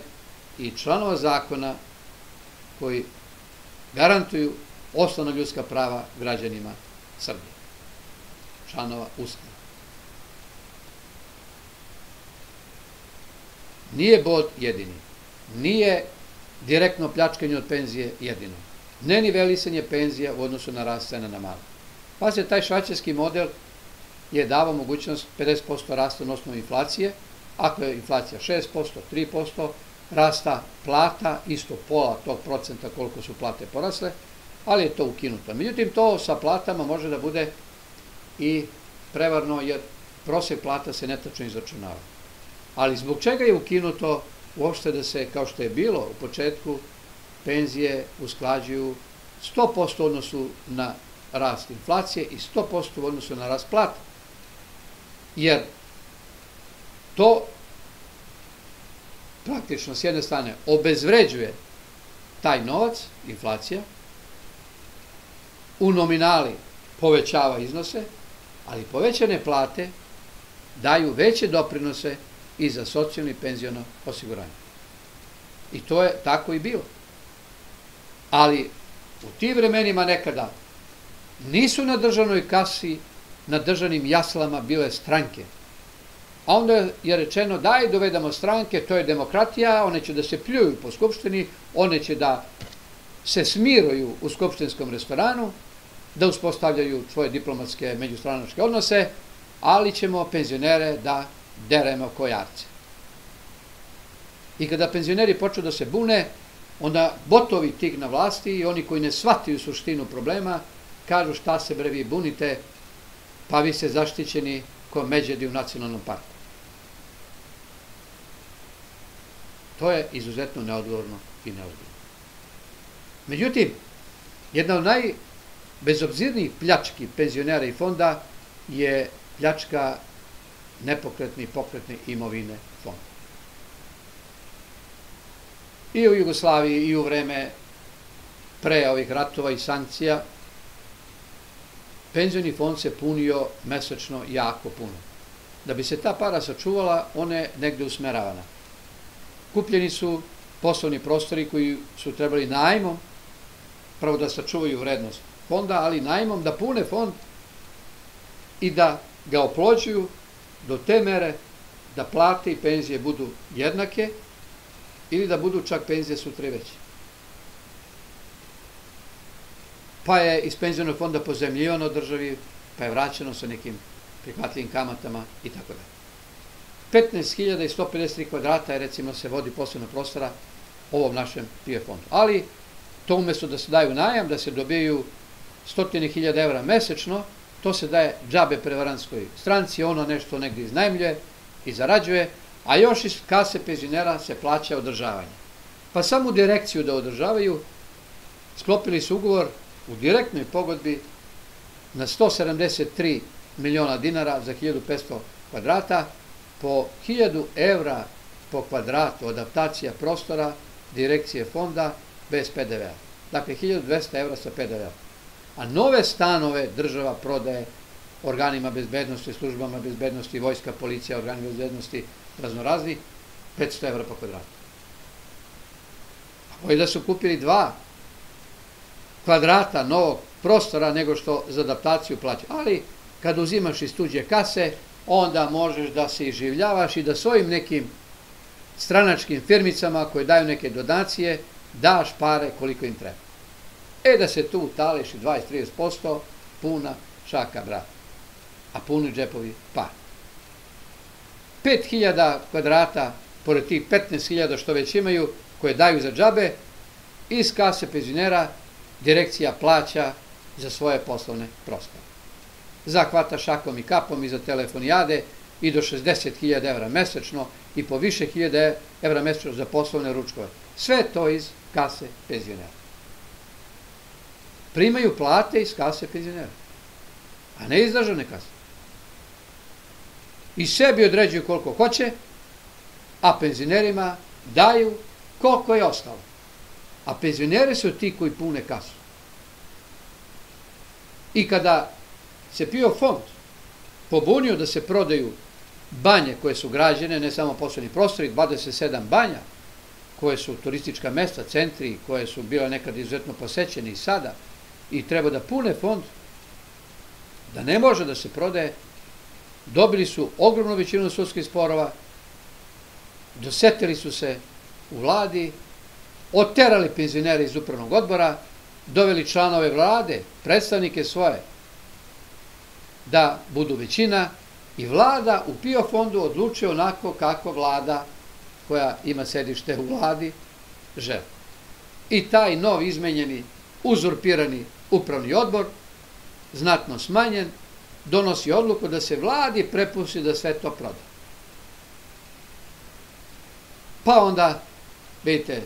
i članova zakona koji garantuju osnovna ljudska prava građanima Srbije. Članova Ustava. Nije bod jedini. Nije direktno pljačkanje od penzije jedino. Ne nivelisanje penzija u odnosu na rast cena na malo. Pa se taj švaćarski model je davao mogućnost 50% rasta na osnovu inflacije, ako je inflacija 6%, 3%, rasta plata, isto pola tog procenta koliko su plate porasle, ali je to ukinuto. Međutim, to sa platama može da bude i prevarno, jer prosek plata se netačno izračunava. Ali zbog čega je ukinuto uopšte da se, kao što je bilo u početku, penzije usklađuju 100% u odnosu na rast inflacije i 100% u odnosu na rast plata. Jer to praktično s jedne strane obezvređuje taj novac, inflacija, u nominali povećava iznose, ali povećane plate daju veće doprinose i za socijalno i penziono osiguranje. I to je tako i bilo. Ali u tim vremenima nekada nisu na državnoj kasi, na državnim jaslama bile stranke. A onda je rečeno daj dovedamo stranke, to je demokratija, one će da se pljuju po skupštini, one će da se smiruju u skupštinskom restoranu, da uspostavljaju svoje diplomatske međustranačke odnose, ali ćemo penzionere da deremo kojarce. I kada penzioneri počnu da se bune, onda botovi tih na vlasti i oni koji ne shvatiju suštinu problema, kažu šta se bre vi bunite, pa vi ste zaštićeni ko međedi u nacionalnom parku. To je izuzetno neodgovorno i neodgovorno. Međutim, jedna od najbezobzirnijih pljački penzionera i fonda je pljačka nepokretne i pokretne imovine fonda. I u Jugoslaviji i u vreme pre ovih ratova i sankcija penzioni fond se punio mesečno jako puno. Da bi se ta para sačuvala, ona je negde usmeravana. Kupljeni su poslovni prostori koji su trebali najmom, pravo da sačuvaju vrednost fonda, ali najmom da pune fond i da ga oplođuju do te mere da plate i penzije budu jednake ili da budu čak penzije sutra veće. Pa je iz penzionog fonda pozemljivano državi, pa je vraćeno sa nekim prihvatljivim kamatama i tako dalje. 15.153 kvadrata je recimo se vodi posebno prostora ovom našem PIO fondu. Ali to umesto da se daju najam, da se dobijaju stotine hiljada evra mesečno, to se daje džabe prevaranskoj stranci, ono nešto negdje iznajmljuje i zarađuje, a još iz kase penzionera se plaća održavanje. Pa samo direkciju da održavaju, sklopili su ugovor u direktnoj pogodbi na 173 miliona dinara za 1500 kvadrata po 1000 evra po kvadratu, adaptacija prostora, direkcije fonda, bez PDV-a. Dakle, 1200 evra sa PDV-a. A nove stanove država prodaje organima bezbednosti, službama bezbednosti, vojska, policija, organi bezbednosti, raznorazni, 500 evra po kvadratu. A da su kupili dva kvadrata novog prostora nego što za adaptaciju plaća. Ali kad uzimaš iz tuđe kase, onda možeš da se iživljavaš i da svojim nekim stranačkim firmicama koje daju neke donacije, daš pare koliko im treba. E da se tu taleši 20-30%, puna šaka, brat. A puni džepovi par. 5000 kvadrata, pored tih 15.000 što već imaju, koje daju za džabe, iz kase penzionera direkcija plaća za svoje poslovne prostore. Zahvata šakom i kapom i za telefonijade i do 60.000 evra mesečno i po više hiljada evra mesečno za poslovne ručkove. Sve to iz kase penzionera. Primaju plate iz kase penzionera, a ne iz državne kase. I sebi određuju koliko hoće, a penzionerima daju koliko je ostalo. A penzioneri su ti koji pune kasu. I kada se PIO fond pobunio da se prodaju banje koje su građene, ne samo poslovni prostori, 27 banja, koje su turistička mesta, centri, koje su bile nekad izuzetno posećene i sada, i treba da pune fond, da ne može da se prodaje, dobili su ogromnu većinu sudskih sporova, dosetili su se u vladi, oterali penzionere iz upravnog odbora, doveli članove vlade, predstavnike svoje, da budu većina i vlada u PIO fondu odlučuje onako kako vlada koja ima sedište u vladi želi. I taj nov izmenjeni, uzurpirani upravni odbor, znatno smanjen, donosi odluku da se vladi prepusti da sve to proda. Pa onda, vidite,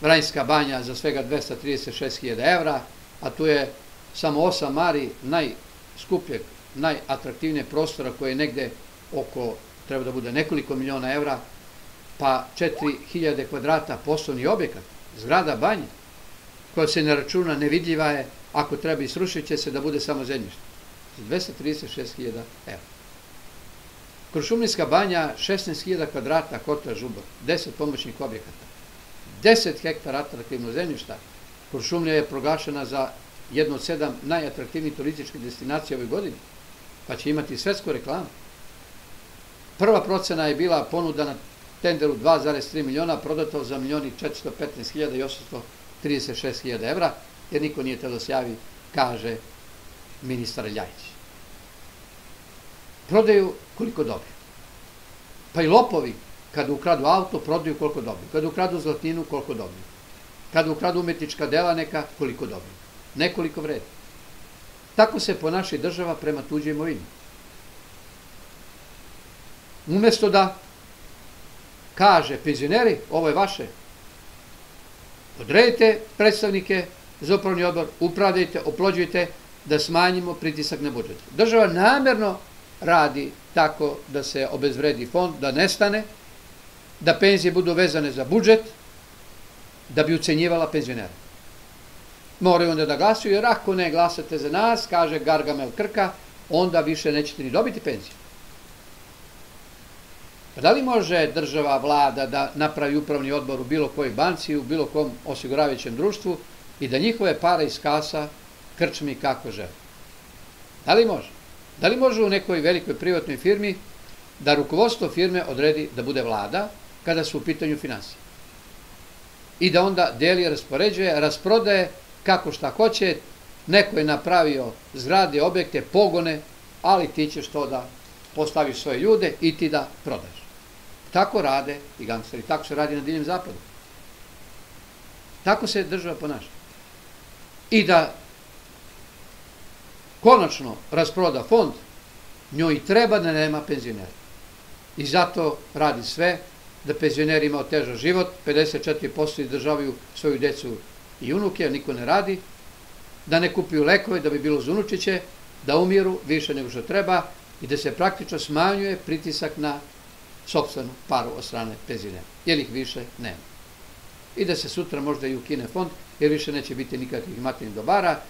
Vranjska banja za svega 236.000 evra, a tu je samo 8 mari najskupljeg, najatraktivnije prostora koje je negde oko, treba da bude nekoliko miliona evra, pa 4000 kvadrata poslovni objekat, zgrada banje, koja se ne računa, nevidljiva je, ako treba i srušit će se da bude samo zemljište. 236.000 evra. Krušumlinska banja, 16.000 kvadrata, kota žubor, 10 pomoćnih objekata. 10 hektara atraktivnog zemljišta. Kuršumlija je proglašena za jednu od sedam najatraktivnijih turističkih destinacija ove godine, pa će imati svetsku reklamu. Prva procena je bila ponuda na tenderu 2,3 miliona, prodato za milioni 415.000 i 836.000 evra, jer niko nije te da se javi, kaže ministar Ljajić. Prodaju koliko dobiju. Pa i lopovi Kada ukradu auto, prodaju koliko dobiju. Kada ukradu zlatninu, koliko dobiju. Kada ukradu umetnička dela, neka koliko dobiju. Nekoliko vredi. Tako se ponaša država prema tuđoj imovini. Umesto da kaže, penzioneri, ovo je vaše, odredite predstavnike za upravni odbor, upravdajte, oplođujte da smanjimo pritisak na budžet. Država namerno radi tako da se obezvredi fond, da nestane, da penzije budu vezane za budžet, da bi ucenjivala penzionera. Moraju onda da glasuju, jer ako ne glasate za nas, kaže Gargamel Krka, onda više nećete ni dobiti penziju. Pa da li može država, vlada da napravi upravni odbor u bilo kojoj banci, u bilo kom osiguravajućem društvu i da njihove pare iz kasa krčmi kako žele? Da li može? Da li može u nekoj velikoj privatnoj firmi da rukovodstvo firme odredi da bude vlada, kada su u pitanju financije. I da onda deli, raspoređuje, rasprodaje kako šta hoće, neko je napravio zgrade, objekte, pogone, ali ti ćeš to da postaviš svoje ljude i ti da prodaš. Tako rade i gangsteri, tako se radi na diljem zapadu. Tako se država ponaša. I da konačno rasproda fond, njoj treba da nema penzionera. I zato radi sve da penzioneri imao teža život, 54% izdržavaju svoju decu i unuke, a niko ne radi, da ne kupuju lekove da bi bilo zunučiće, da umiru više nego što treba i da se praktično smanjuje pritisak na sobstvenu paru od strane penzionera, jer ih više nema. I da se sutra možda i ukine fond, jer više neće biti nikakvih materijalnih dobara,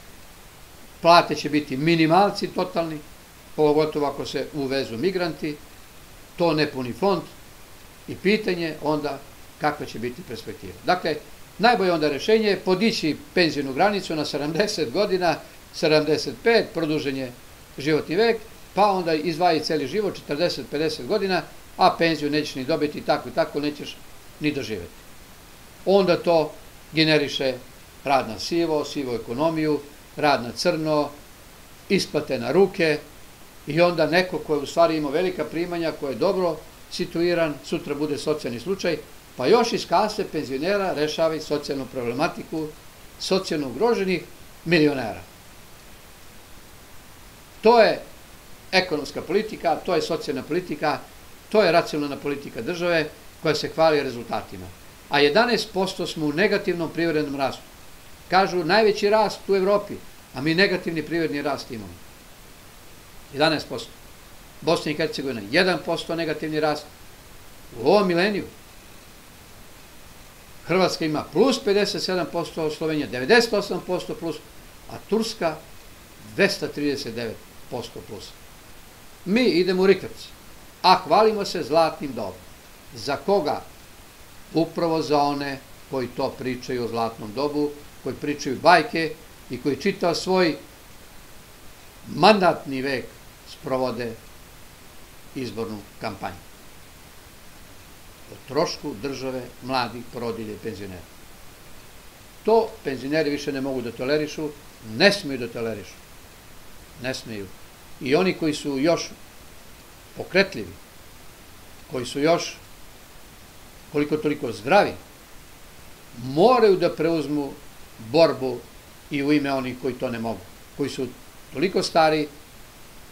plate će biti minimalci totalni, pogotovo ako se uvezu migranti, to ne puni fond i pitanje onda kakva će biti perspektiva. Dakle, najbolje onda rešenje je podići penzijnu granicu na 70 godina, 75, produženje životni vek, pa onda izvaji celi život, 40-50 godina, a penziju nećeš ni dobiti tako i tako, nećeš ni doživeti. Onda to generiše rad na sivo, sivu ekonomiju, rad na crno, isplate na ruke i onda neko ko je u stvari imao velika primanja, ko je dobro situiran, sutra bude socijalni slučaj, pa još iz kase penzionera rešava i socijalnu problematiku socijalno ugroženih milionera. To je ekonomska politika, to je socijalna politika, to je racionalna politika države koja se hvali rezultatima. A 11% smo u negativnom privrednom rastu. Kažu najveći rast u Evropi, a mi negativni privredni rast imamo. 11%. Bosna i Hercegovina 1% negativni rast. U ovom mileniju Hrvatska ima plus 57%, Slovenija 98% plus, a Turska 239% plus. Mi idemo u rikvrc, a hvalimo se zlatnim dobom. Za koga? Upravo za one koji to pričaju o zlatnom dobu, koji pričaju bajke i koji čitao svoj mandatni vek sprovode izbornu kampanju. O trošku države mladih porodilje i penzionera. To penzioneri više ne mogu da tolerišu, ne smiju da tolerišu. Ne smiju. I oni koji su još pokretljivi, koji su još koliko toliko zdravi, moraju da preuzmu borbu i u ime onih koji to ne mogu, koji su toliko stari,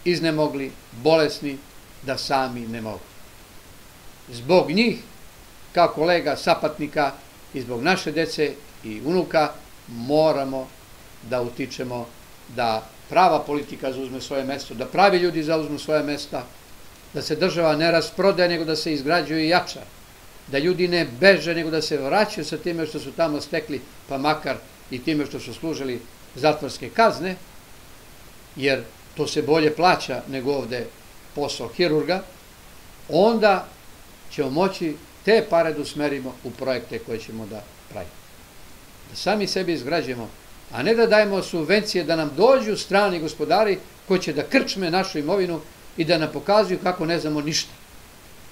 iznemogli, bolesni, da sami ne mogu. Zbog njih, kao kolega sapatnika i zbog naše dece i unuka, moramo da utičemo da prava politika zauzme svoje mesto, da pravi ljudi zauzmu svoje mesta, da se država ne rasprode, nego da se izgrađuje i jača, da ljudi ne beže, nego da se vraćaju sa time što su tamo stekli, pa makar i time što su služili zatvorske kazne, jer to se bolje plaća nego ovde posao hirurga, onda ćemo moći te pare da usmerimo u projekte koje ćemo da pravimo. Da sami sebi izgrađujemo, a ne da dajemo subvencije da nam dođu strani gospodari koji će da krčme našu imovinu i da nam pokazuju kako ne znamo ništa.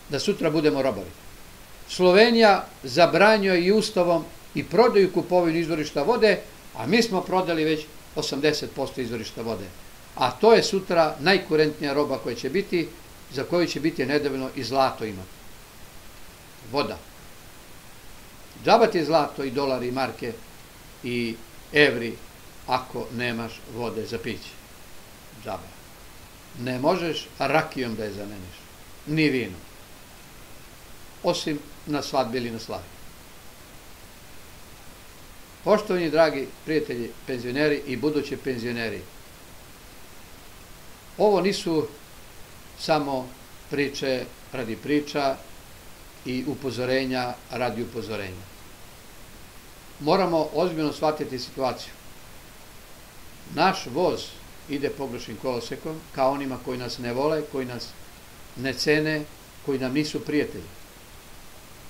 Da sutra budemo robovi. Slovenija zabranjuje i ustavom i prodaju kupovinu izvorišta vode, a mi smo prodali već 80% izvorišta vode. A to je sutra najkurentnija roba koja će biti, za koju će biti nedavno i zlato imati. Voda. Džaba ti zlato i dolari i marke i evri ako nemaš vode za piće. Džaba. Ne možeš rakijom da je zameniš. Ni vino. Osim na svadbi ili na slavi. Poštovani dragi prijatelji penzioneri i budući penzioneri, ovo nisu samo priče radi priča i upozorenja radi upozorenja. Moramo ozbiljno shvatiti situaciju. Naš voz ide pogrešnim kolosekom kao onima koji nas ne vole, koji nas ne cene, koji nam nisu prijatelji.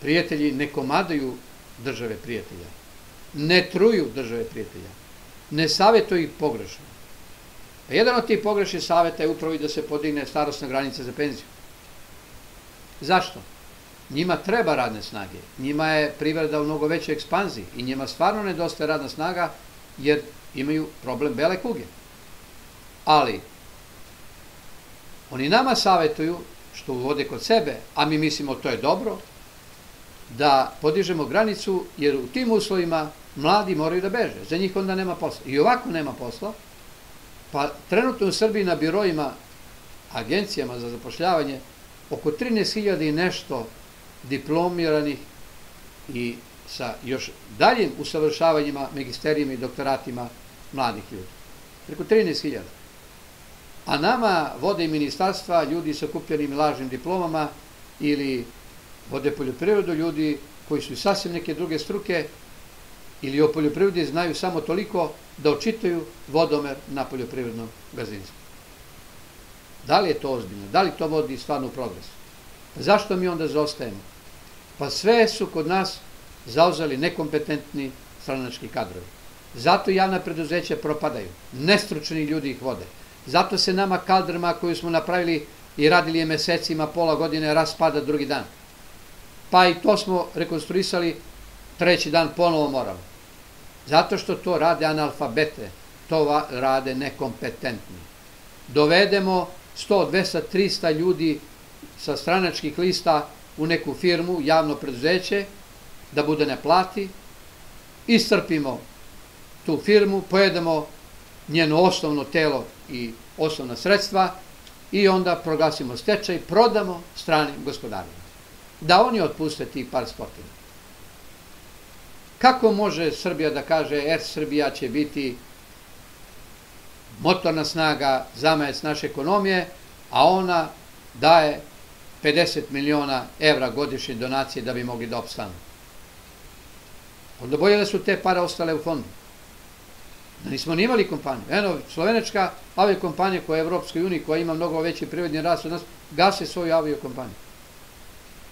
Prijatelji ne komadaju države prijatelja ne truju države prijatelja, ne savjetuju ih pogrešno. A jedan od tih pogrešnih savjeta je upravo i da se podigne starostna granica za penziju. Zašto? Njima treba radne snage, njima je privreda u mnogo većoj ekspanziji i njima stvarno nedostaje radna snaga jer imaju problem bele kuge. Ali, oni nama savjetuju, što uvode kod sebe, a mi mislimo to je dobro, da podižemo granicu jer u tim uslovima mladi moraju da beže, za njih onda nema posla. I ovako nema posla, pa trenutno u Srbiji na birojima, agencijama za zapošljavanje, oko 13.000 i nešto diplomiranih i sa još daljim usavršavanjima, magisterijima i doktoratima mladih ljudi. Preko 13.000. A nama vode ministarstva ljudi sa kupljenim lažnim diplomama ili vode poljoprivredu ljudi koji su sasvim neke druge struke ili o poljoprivredi znaju samo toliko da očitaju vodomer na poljoprivrednom gazinstvu. Da li je to ozbiljno? Da li to vodi stvarno u progres? Pa zašto mi onda zaostajemo? Pa sve su kod nas zauzeli nekompetentni stranački kadrovi. Zato javna preduzeća propadaju. Nestručni ljudi ih vode. Zato se nama kadrima koju smo napravili i radili je mesecima, pola godine, raspada drugi dan. Pa i to smo rekonstruisali, treći dan ponovo moramo. Zato što to rade analfabete, to rade nekompetentni. Dovedemo 100, 200, 300 ljudi sa stranačkih lista u neku firmu, javno preduzeće, da bude ne plati, istrpimo tu firmu, pojedemo njeno osnovno telo i osnovna sredstva i onda proglasimo stečaj, prodamo stranim gospodarima. Da oni otpuste tih par stotina. Kako može Srbija da kaže Er Srbija će biti motorna snaga, zamajac naše ekonomije, a ona daje 50 miliona evra godišnje donacije da bi mogli da opstanu. Onda bolje da su te pare ostale u fondu. Da nismo ni imali kompaniju. Eno, slovenečka aviokompanija koja je u Evropskoj uniji, koja ima mnogo veći prirodni rast od nas, gase svoju aviokompaniju.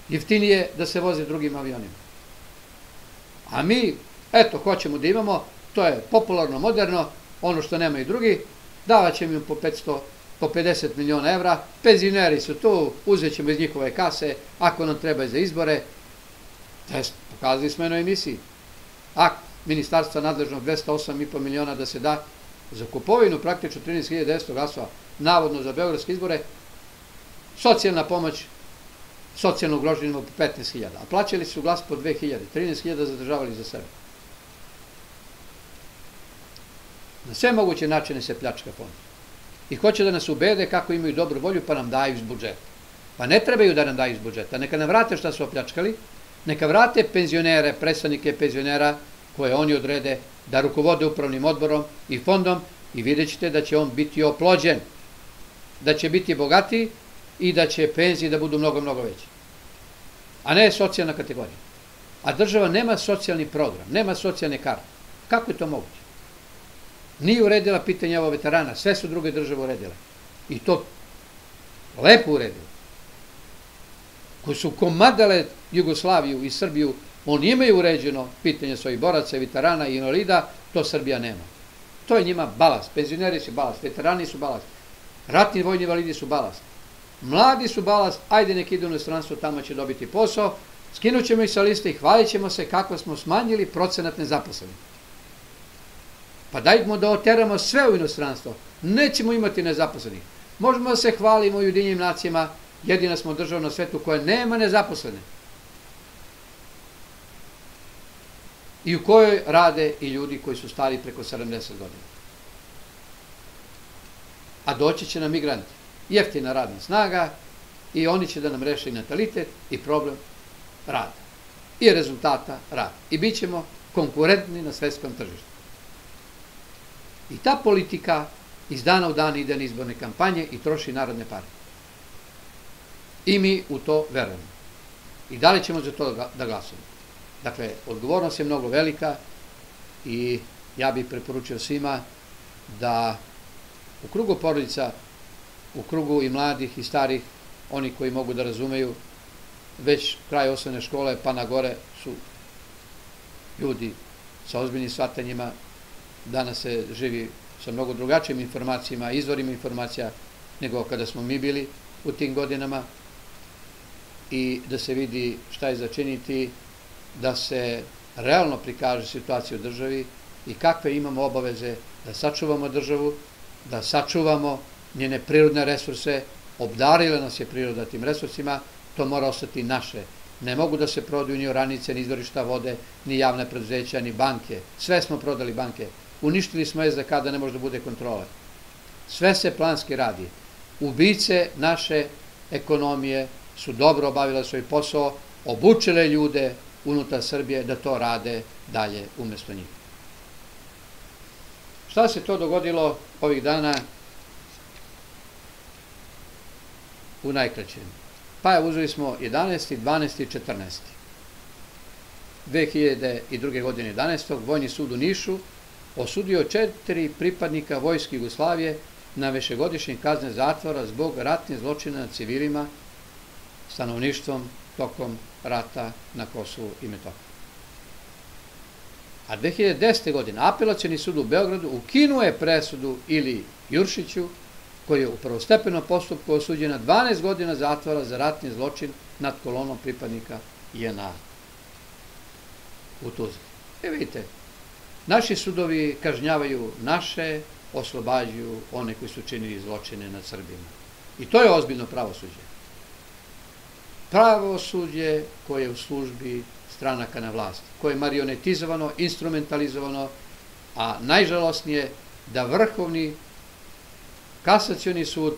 Jeftinije da se voze drugim avionima. A mi, eto, hoćemo da imamo, to je popularno, moderno, ono što nema i drugi, davat ćemo im po 500, po 50 miliona evra, penzioneri su tu, uzet ćemo iz njihove kase, ako nam treba za izbore, test, pokazali smo jednoj emisiji. Akt ministarstva nadležnog 208,5 miliona da se da za kupovinu praktično 13.900 glasova, navodno za beogradske izbore, socijalna pomoć socijalno ugroženima po 15.000, a plaćali su glas po 2.000, 13.000 zadržavali za sebe. Na sve moguće načine se pljačka fond. I hoće da nas ubede kako imaju dobru volju, pa nam daju iz budžeta. Pa ne trebaju da nam daju iz budžeta. Neka nam vrate šta su opljačkali, neka vrate penzionere, predstavnike penzionera, koje oni odrede da rukovode upravnim odborom i fondom i vidjet ćete da će on biti oplođen, da će biti bogati i da će penzije da budu mnogo, mnogo veće. A ne socijalna kategorija. A država nema socijalni program, nema socijalne karte. Kako je to moguće? Nije uredila pitanje ovo veterana, sve su druge države uredile. I to lepo uredile. Koji su komadale Jugoslaviju i Srbiju Oni imaju uređeno pitanje svojih boraca, veterana i invalida, to Srbija nema. To je njima balast. Penzioneri su balast, veterani su balast, ratni vojni invalidi su balast. Mladi su balast, ajde nek idu na stranstvo, tamo će dobiti posao, skinut ćemo ih sa liste i hvalit ćemo se kako smo smanjili procenat nezaposlenih. Pa dajmo da oteramo sve u inostranstvo. Nećemo imati nezaposlenih. Možemo da se hvalimo u jedinjim nacijama, jedina smo država na svetu koja nema nezaposlene. i u kojoj rade i ljudi koji su stari preko 70 godina. A doći će nam migranti, jeftina radna snaga i oni će da nam reše i natalitet i problem rada i rezultata rada. I bit ćemo konkurentni na svetskom tržištu. I ta politika iz dana u dan ide na izborne kampanje i troši narodne pare. I mi u to verujemo. I da li ćemo za to da glasujemo? Dakle, odgovornost je mnogo velika i ja bih preporučio svima da u krugu porodica, u krugu i mladih i starih, oni koji mogu da razumeju, već kraj osnovne škole pa na gore su ljudi sa ozbiljnim shvatanjima, danas se živi sa mnogo drugačijim informacijama, izvorima informacija nego kada smo mi bili u tim godinama i da se vidi šta je začiniti da se realno prikaže situacija u državi i kakve imamo obaveze da sačuvamo državu, da sačuvamo njene prirodne resurse, obdarila nas je priroda tim resursima, to mora ostati naše. Ne mogu da se prodaju ni oranice, ni izvorišta vode, ni javne preduzeća, ni banke. Sve smo prodali banke. Uništili smo SDK da ne može da bude kontrole. Sve se planski radi. Ubice naše ekonomije su dobro obavile svoj posao, obučile ljude, unutar Srbije da to rade dalje umesto njih. Šta se to dogodilo ovih dana u najkraćem? Pa je uzeli smo 11. 12. i 14. 2002. godine 11. Vojni sud u Nišu osudio četiri pripadnika vojske Jugoslavije na vešegodišnje kazne zatvora zbog ratnih zločina nad civilima, stanovništvom tokom rata na Kosovu i Metohiji. A 2010. godine apelacijani sud u Beogradu ukinuje presudu ili Juršiću, koji je u prvostepenom postupku osuđen na 12 godina zatvora za ratni zločin nad kolonom pripadnika JNA u Tuzli. E vidite, naši sudovi kažnjavaju naše, oslobađuju one koji su činili zločine nad Srbima. I to je ozbiljno pravosuđe. Pravosuđe koje je u službi stranaka na vlasti, koje je marionetizovano, instrumentalizovano, a najžalostnije da vrhovni kasacioni sud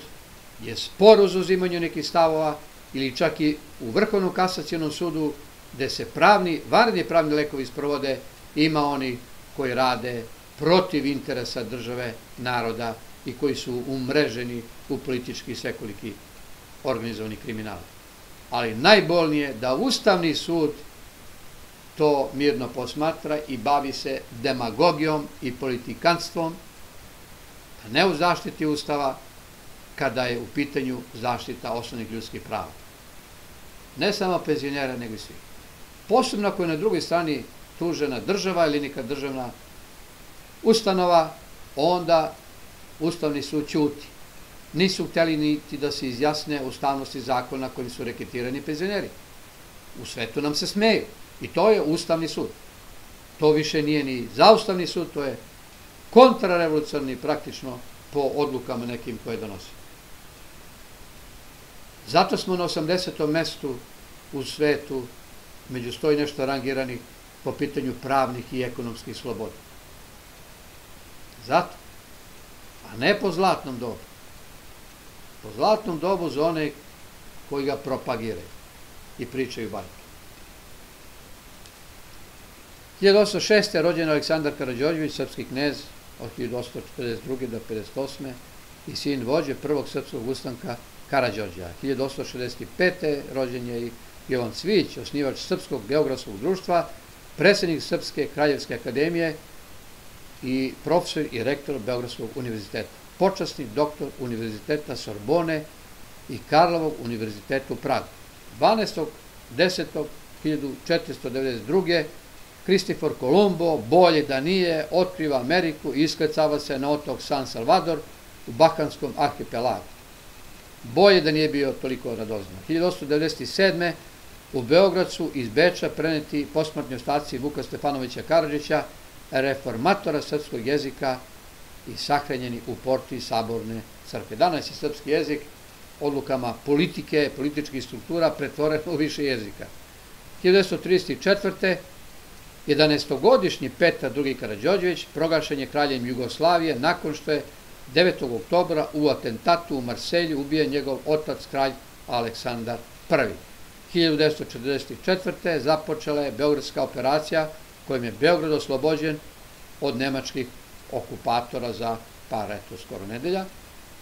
je spor uz uzimanju nekih stavova ili čak i u vrhovnom kasacionom sudu gde se pravni, varni pravni lekovi sprovode, ima oni koji rade protiv interesa države, naroda i koji su umreženi u politički i svekoliki organizovani kriminal. Ali najbolnije da Ustavni sud to mirno posmatra i bavi se demagogijom i politikanstvom, a ne u zaštiti Ustava, kada je u pitanju zaštita osnovnih ljudskih prava. Ne samo penzionera, nego i svih. Posebno ako je na drugoj strani tužena država ili neka državna ustanova, onda Ustavni sud ćuti. Nisu hteli niti da se izjasne ustavnosti zakona kojim su reketirani penzioneri. U svetu nam se smeju. I to je Ustavni sud. To više nije ni zaustavni sud, to je kontrarevolucionarni praktično po odlukama nekim koje donosi. Zato smo na 80. mestu u svetu među sto i nešto rangiranih po pitanju pravnih i ekonomskih sloboda. Zato. A ne po zlatnom dobu. Po zlatnom dobu za one koji ga propagiraju i pričaju bajke. 1806. rođen Aleksandar Karadžođević, srpski knez od 1842. do 58. i sin vođe prvog srpskog ustanka Karadžođa. 1865. rođen je i Jovan Cvić, osnivač Srpskog geografskog društva, predsednik Srpske kraljevske akademije i profesor i rektor Beogradskog univerziteta. Počasni doktor univerziteta Sorbone i Karlovog univerziteta u Pragu. 12. 10. 1492. Kristifor Kolumbo, bolje da nije, otkriva Ameriku i iskrecava se na otok San Salvador u Bahanskom arhipelagu. Bolje da nije bio toliko radoznan. 1897. U Beograd su iz Beča preneti posmrtni ostaci Vuka Stefanovića Karadžića, reformatora srpskog jezika i sahranjeni u porti Saborne crkve. Danas je srpski jezik odlukama politike, političkih struktura pretvoren u više jezika. 1934. 11-godišnji Petar II. Karadžođević proglašen je kraljem Jugoslavije nakon što je 9. oktobra u atentatu u Marselju ubijen njegov otac kralj Aleksandar I. 1944. započela je Beogradska operacija kojim je Beograd oslobođen od nemačkih okupatora za par, eto, skoro nedelja.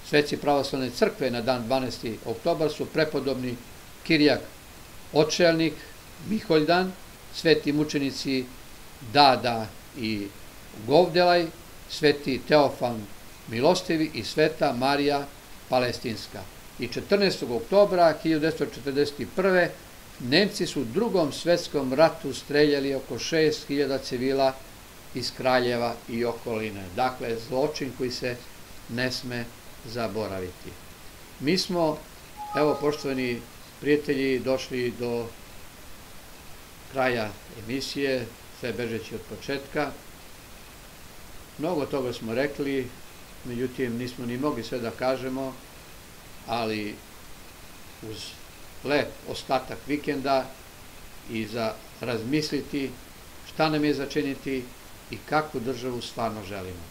Sveci pravoslavne crkve na dan 12. oktobar su prepodobni Kirijak Očelnik, Miholjdan, sveti mučenici Dada i Govdelaj, sveti Teofan Milostivi i sveta Marija Palestinska i 14. oktobra 1941. Nemci su u drugom svetskom ratu streljali oko 6000 civila iz Kraljeva i okoline. Dakle, zločin koji se ne sme zaboraviti. Mi smo, evo, poštovani prijatelji, došli do kraja emisije, sve bežeći od početka. Mnogo toga smo rekli, međutim nismo ni mogli sve da kažemo, ali uz lep ostatak vikenda i za razmisliti šta nam je začiniti i kakvu državu stvarno želimo.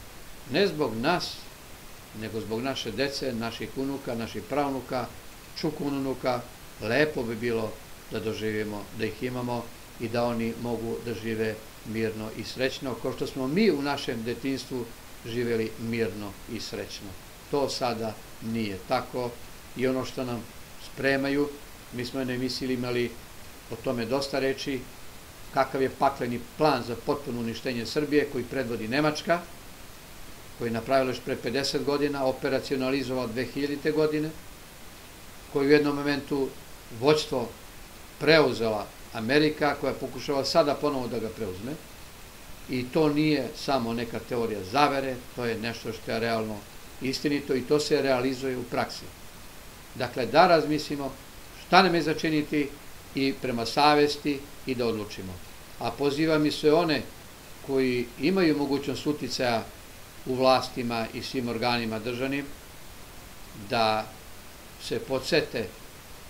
Ne zbog nas, nego zbog naše dece, naših unuka, naših pravnuka, čukununuka, lepo bi bilo da doživimo, da ih imamo i da oni mogu da žive mirno i srećno, kao što smo mi u našem detinstvu živeli mirno i srećno. To sada nije tako i ono što nam spremaju Mi smo na emisiji imali o tome dosta reči, kakav je pakleni plan za potpuno uništenje Srbije koji predvodi Nemačka, koji je napravila još pre 50 godina, operacionalizovao 2000. godine, koji u jednom momentu voćstvo preuzela Amerika, koja pokušava sada ponovo da ga preuzme. I to nije samo neka teorija zavere, to je nešto što je realno istinito i to se realizuje u praksi. Dakle, da razmislimo šta nam je začiniti i prema savesti i da odlučimo. A pozivam i sve one koji imaju mogućnost uticaja u vlastima i svim organima državnim da se podsete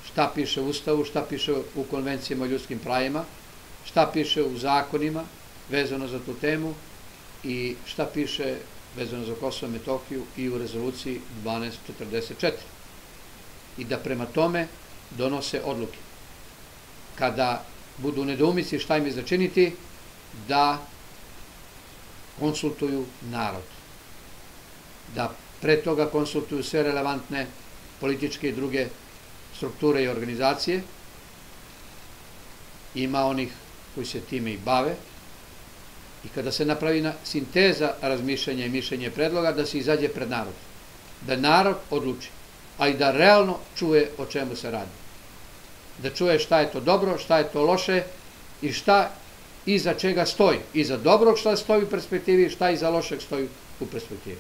šta piše u Ustavu, šta piše u konvencijama o ljudskim pravima, šta piše u zakonima vezano za tu temu i šta piše vezano za Kosovo i Metohiju i u rezoluciji 1244. I da prema tome donose odluke. Kada budu nedoumici šta im je začiniti, da konsultuju narod. Da pre toga konsultuju sve relevantne političke i druge strukture i organizacije. Ima onih koji se time i bave. I kada se napravi sinteza razmišljanja i mišljenja predloga, da se izađe pred narod. Da narod odluči, a i da realno čuje o čemu se radi. Da čuje šta je to dobro, šta je to loše i šta iza čega stoji. Iza dobrog šta stoji u perspektivi, šta iza lošeg stoji u perspektivi.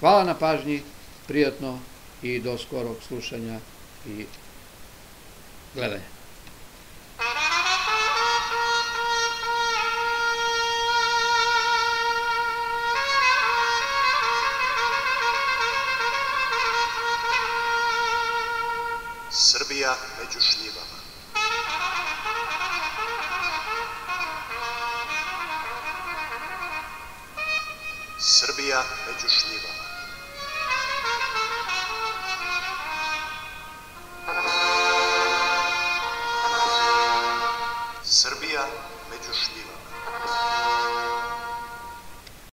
Hvala na pažnji, prijatno i do skorog slušanja i gledanja. Srbija među šljivama. Srbija među šljivama. Srbija.